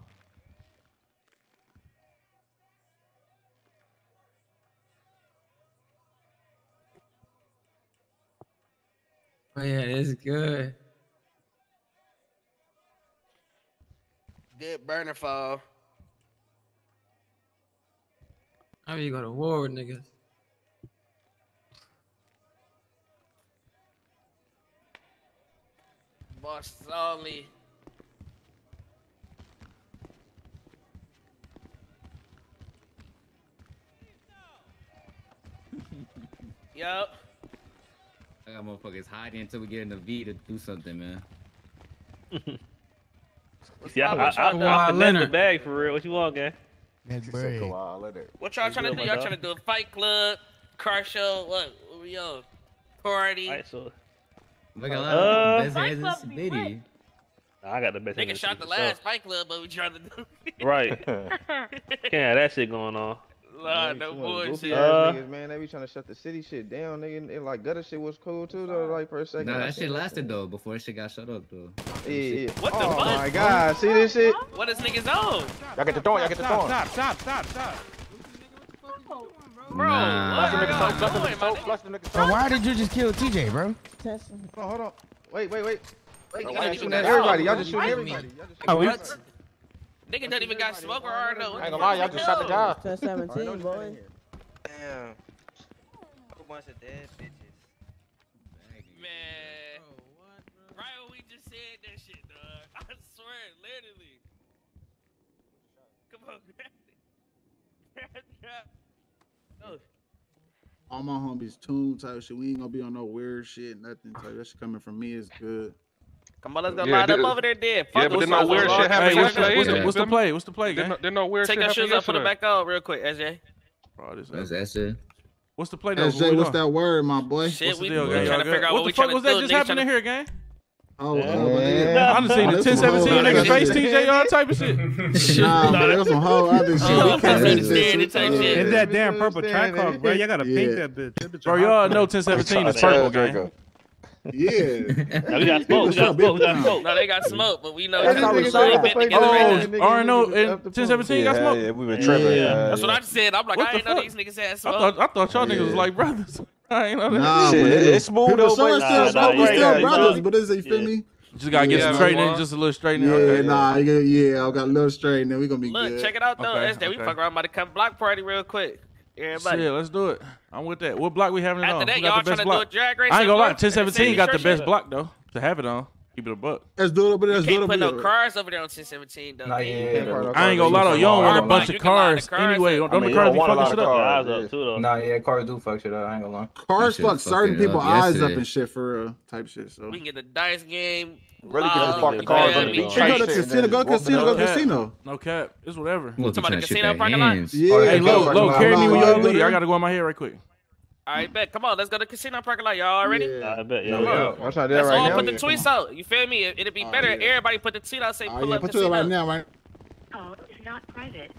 Oh yeah, it's good. Good burner fall. How you go to war with niggas? Boss only. Yup. I got motherfuckers hiding until we get in the V to do something, man. Yeah, I- I- I- I Kawhi Leonard. the bag for real. What you want, gang? That's bread. What y'all trying to do? Y'all trying to do a fight club, car show? What? What we on? Party? Alright, so Look at Uh, best Fight hands Club the city. I got the best. Nigga energy shot the for last fight club, but we trying to do. Right. Can't have that shit going on. Nah, no Goofy bullshit. Uh, niggas, man, they be trying to shut the city shit down, nigga. And, like gutter shit was cool too, though. Like for a second. Nah, that shit lasted though before that shit got shut up though. Yeah, yeah. What the oh fuck? my god, see this shit? What is niggas on? Y'all get the throwing, y'all get the throwing. Stop, stop, stop, stop. Bro, Nah. what are y'all doing, my nigga? Bro, why did you just kill TJ, bro? Oh, hold on. Wait, wait, wait. Wait, Y'all you ain't just even shooting at everybody. Y'all just shooting everybody. me. Oh, what? Nigga don't even got smoke or hard though. I ain't gonna lie, y'all just shot the guy. 1017, boy. Damn. Whole bunch of dead bitches. Man. Oh, right when we just said that shit, dog. I swear, literally. Come on, grab it. Grab, grab. No. Oh. All my homies tuned type shit. We ain't gonna be on no weird shit, nothing. Type that shit coming from me is good. Come on, let's go Yeah, line up over there, then. Yeah, Fuck but it, didn't what's no weird shit up? happen Hey, what's the, yesterday? what's, what's the play? What's the play, Didn't gang? no- didn't no weird Take shit your shoes off, put them back on real quick, SJ. Bro, this That's that shit. What's the play though? SJ, what's that word, my boy? Shit, What's the we deal, we gang? trying to figure out What what the fuck was that just Niggas happening here, gang? Oh, uh, I done seen the 1017 nigga face TJ, all type of shit. Nah, man, that's some whole other shit. Oh, We can't that's do shit. type Yeah. shit. It's that damn purple Trackhawk, bro. Y'all gotta Yeah. paint that bitch. Bro, y'all know plate. 1017 is purple, gang. Yeah. No, we got smoke. We got smoke. We got smoke. No, they got smoke, but we know Yeah, it's these we niggas ain't got been fake together right ass now. niggas. RNO in 1017 got smoke. yeah, we were tripping. Yeah. That's what I just said. I'm like, I ain't know these niggas had I smoke. thought I thought y'all niggas was like brothers. I ain't know that. Nah, Shit, it- it's smooth though, sure but- still Nah, smoke, nah, we yeah, still yeah, brothers, yeah. but is you feel me? Just gotta get Yeah, some man. straightening, just a little straightening. Yeah, okay. nah, you get- yeah, I got a little straight, then we gonna be Look, good. check it out though. Okay, SJ, we okay. fuck around about to come block party real quick. Everybody. Shit, let's do it. I'm with that. What block we having it After on? that, Who y'all got the best tryna do a block? drag race I ain't gonna lie. work? 1017 got the Sure, best sure. block though to have it on. Keep it a buck. Let's do it, but let's do Can't it. put no but- cars over there on 1017 though. Nah, man. yeah, I ain't gonna lie though. You don't want a Nah, bunch you of can line the cars cars anyway. up. Don't I mean, the you cars don't be want a fucking lot shit of up? cars. Eyes up, too, though. Nah, yeah, cars do fuck shit up. I ain't gonna lie. Cars shit fuck certain fucking people eyes up yesterday. and shit for real type shit. So We can get the dice game. Really can just park the cars on the beach. Hey, go to casino, go walk casino, go up. No cap. casino. No cap. It's whatever. We'll Talking about be the shit casino parking lot? Yeah, Oh, yeah, Hey, go look, parking look, lot. carry me when Nah, y'all leave. I gotta go on my head right quick. All right, bet. Come on, let's go to casino parking lot. Y'all all ready? Yeah. I bet. Yeah. No, yeah. yeah. I'm trying to that Let's right all now. put the Yeah, tweets out. You feel me? It- It'd be Oh, better. if yeah. Everybody put the tweet out. Say Oh, pull yeah, up put it casino. right now, right?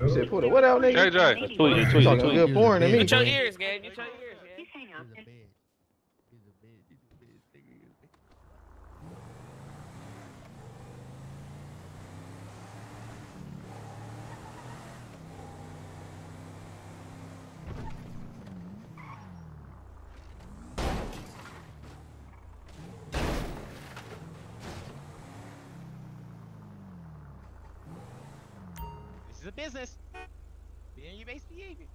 You said, put it. What else, nigga? Tweet KJ. it, tweet it, Talking tweet good it. porn to me. Get your ears, gang. Get your ears, gang. This is a business. Be in your base behavior.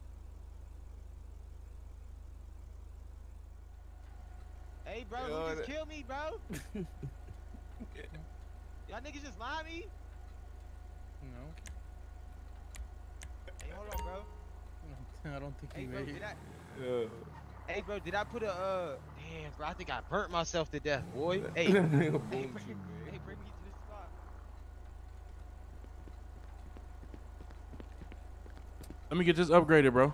Hey, bro, Yo, you just killed me, bro. Y'all niggas just lie me? No, Hey, hold on, bro. I don't think Hey, he bro, made it. I? Hey, bro, did I put a uh? Damn, bro, I think I burnt myself to death, boy. Hey, hey, Nigga bring, bullshit, hey, man. bring me to this spot. Let me get this upgraded, bro.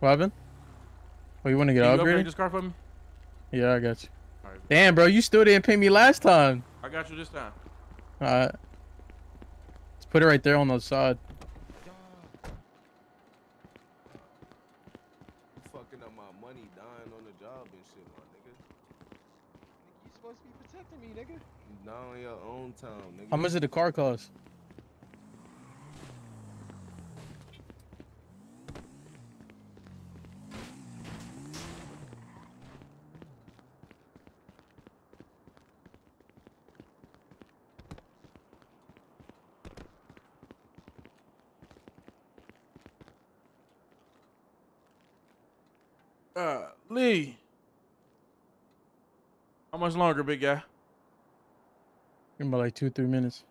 What happened? Oh, you want to get Can you upgrade upgraded? this car for me? Yeah, I got you. Alright. Damn, bro, you still didn't pay me last time. I got you this time. Alright. Let's put it right there on the side. Fucking up my money, dying on the job and shit, my nigga. You supposed to be protecting me, nigga. Not on your own time, nigga. How much did the car cost? Uh, Lee. How much longer, big guy? In about like two, three minutes.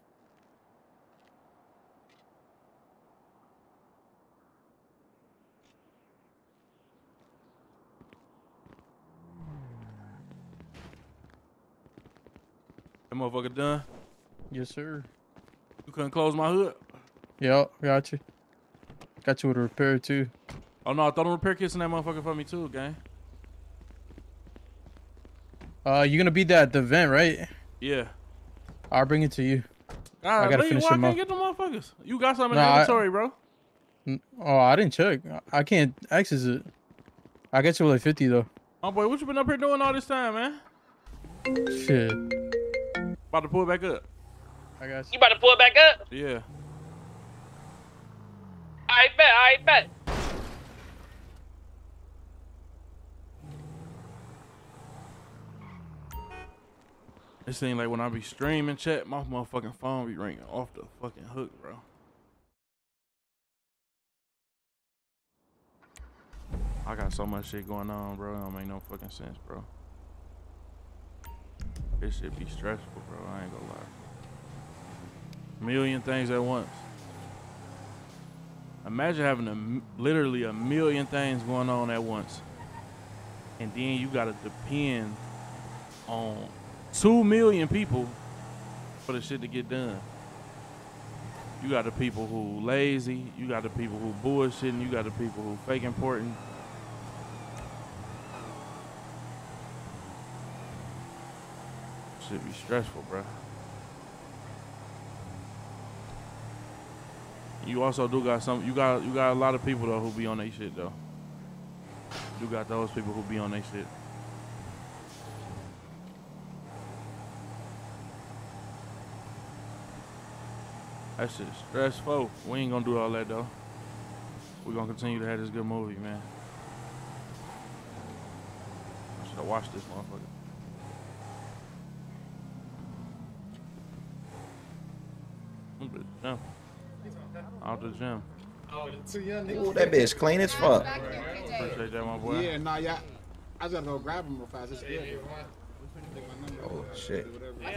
That motherfucker done. Yes, sir. You couldn't close my hood. Yep, got you. Got you with a repair too. Oh no, throw them repair kits in that motherfucker for me too, gang. Uh, you gonna be there at the event, right? Yeah. I'll bring it to you. Ah, I gotta finish why I them up. get them motherfuckers? You got something in Nah, the I- inventory, bro. Oh, I didn't check. I- I can't access it. I got you with like 50 though. Oh boy, what you been up here doing all this time, man? Shit. About to pull it back up. I got you. You about to pull it back up? Yeah. I bet. I bet. It seems like when I be streaming chat, my motherfucking phone be ringing off the fucking hook, bro. I got so much shit going on, bro. It don't make no fucking sense, bro. This shit be stressful, bro. I ain't gonna lie. Million things at once. Imagine having a literally a million things going on at once, and then you gotta depend on two million people for the shit to get done. You got the people who lazy, you got the people who bullshitting, you got the people who fake important. Should be stressful, bruh. You also do got some. You got you got a lot of people though who be on their shit though. You got those people who be on their shit. That shit stressful. We ain't gonna do all that though. We're gonna continue to have this good movie, man. I should have watched this motherfucker. I'm the gym. Out the gym. Oh, the two young niggas. Ooh, that bitch clean as fuck. Appreciate that, my boy. Yeah, nah, yeah. I just gotta go grab him real fast. It's good. Oh shit.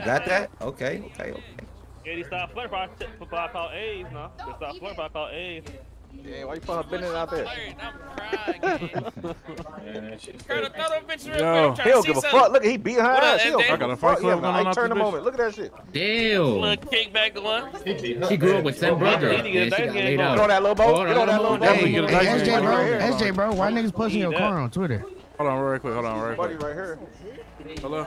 Got that? Okay, okay, okay. Yeah, they start flirting about football called A's, no? They start flirting about called A's. Yeah, why you putting up business out there? Colonel, throw them bitches real Yo. quick. He don't give a fuck. Look, he beating her What up, ass. He don't give I got a a fight fuck. club Yeah, going I on out turn this him over. Look at that shit. Damn. Little kickback going. She grew up with ten brothers. He get she dice got game laid going. out. Get on that little boat. Get on that little boat. Definitely get a Hey, dice SJ, bro. SJ, bro. Why niggas posting your car on Twitter? Hold on, real quick. Hold on, real quick. Buddy right here. Hello.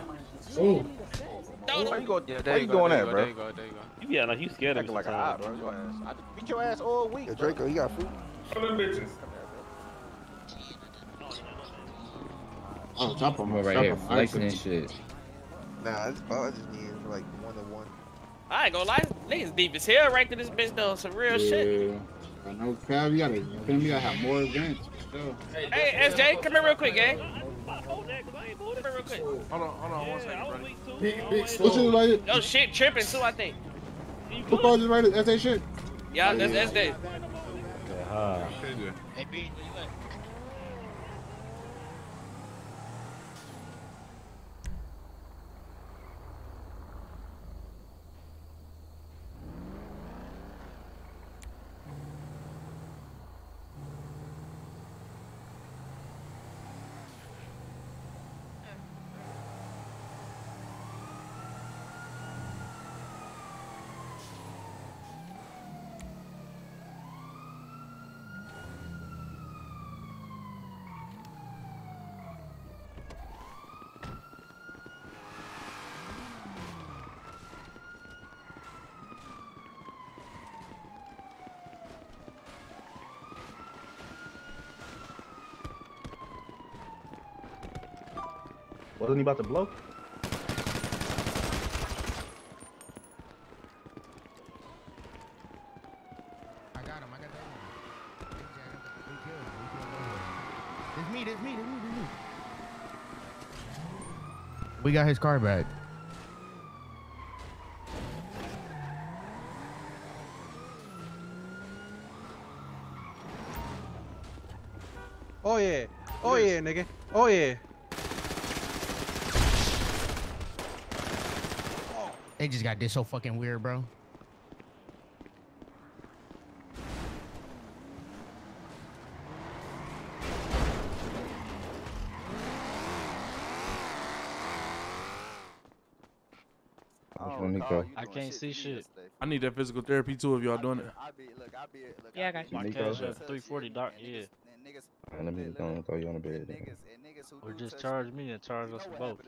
Why you go? Yeah, Why there you you go. doing There that, you go. There bro? you go. There you go. You yeah, like you scared of Acting me like an eye, sometimes, bro. Your ass. I just beat your ass all week. Yeah, bro. Draco, you got food? Oh, chop him. I'm right chop here him. flexing and shit. Nah, it's, all I just need like one to one. I ain't gonna lie, niggas deep as hell right to this bitch though. Some real shit. I know, Cav, you gotta, you feel me? You gotta have more events. Still. Hey, SJ, come here real quick, gang. Come here real quick. Hold on, hold on one second, brother. Big, big What you like? Yo, shit tripping too, I think. Who called you right? That's that shit. Yeah, that's that's that. Hey, B, Wasn't he about to blow? I got him. I got that one. We killed him. We killed him. It's me. It's me. It's me. It's me. We got his car back. Oh yeah. Oh yeah, nigga. Oh yeah. They just got this so fucking weird, bro. Which one he go? I can't see shit. I need that physical therapy too if y'all doing it. Yeah, I got you. My cash at 340 dark. Yeah. Alright, let me just go and throw you on the bed. then. Or just charge me and charge us both.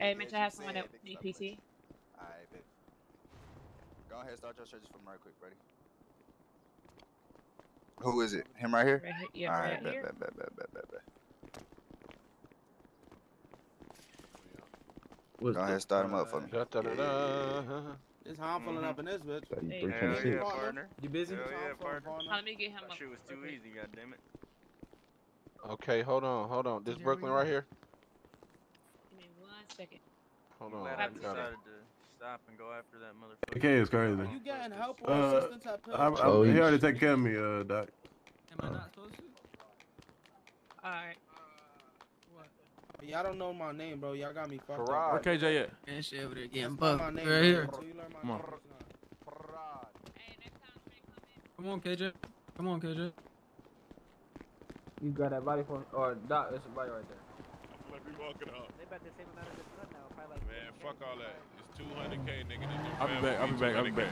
Hey, Mitch, I have someone that need PT. Alright, babe. Go ahead, start your searches for him right quick, ready? Who is it? Him right here? Right here- yeah, Alright, right bet, here. bet, bet, bet, bet, bet, bet. Go ahead, start him up for me. This how I'm pulling up in this bitch. So you Hey. 326. partner. You busy? Let me get him up. Shit was too easy, goddammit. Okay, hold on, hold on. This Brooklyn right here. Give me one second. Hold on. I I got it. decided to stop and go after that motherfucker. Okay, it's crazy. You getting help or Uh, assistance at I, I, Oh, he already taking care of me, uh, Doc. Am I not supposed to? Alright. Y'all don't know my name, bro. Y'all got me fucked Where up. KJ at? Man, shit over there That's getting not bucked. Right here. until you learn my Come on. Come on, KJ. Come on, KJ. You got that body for or doc? There's a body right there. Like we walking out. They about to say we better just now. Probably like Man, fuck all that. It's 200k, nigga. I'll be back. I'll be back. I'll be back.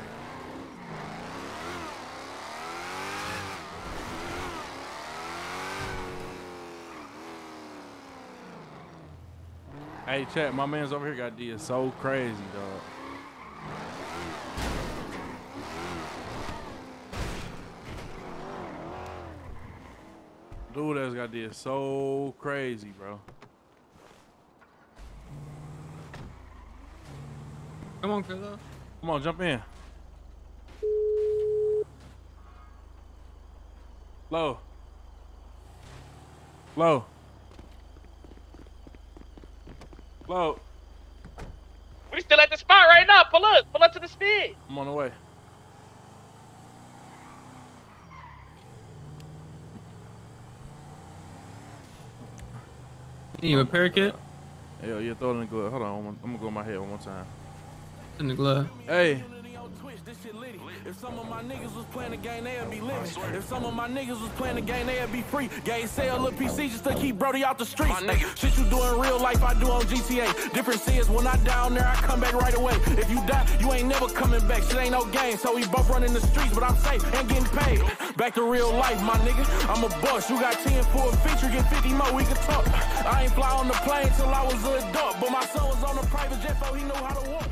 Hey, chat. My man's over here got did so crazy, dog. Dude, that's got did so crazy, bro. Come on, Kuzzo. Come on, jump in. Low. Low. Low. We still at the spot right now. Pull up. Pull up to the speed. I'm on the way. You need a repair kit? Yeah, you're throwing good. glove. Hold on, I'm gonna, I'm gonna go in my head one more time. In the glove. Hey. If some of my niggas was playing the game, they'd be living. If some of my niggas was playing the game, they'd be free. Game sell little PC just to keep Brody out the streets. Shit you do in real life, I do on GTA. Difference is when I down there, I come back right away. If you die, you ain't never coming back. Shit ain't no game, so we both running the streets, but I'm safe and getting paid. Back to real life, my nigga. I'm a boss. You got 10 for a feature, get 50 more, we can talk. I ain't fly on the plane till I was an adult, but my son was on a private jet, so he knew how to walk.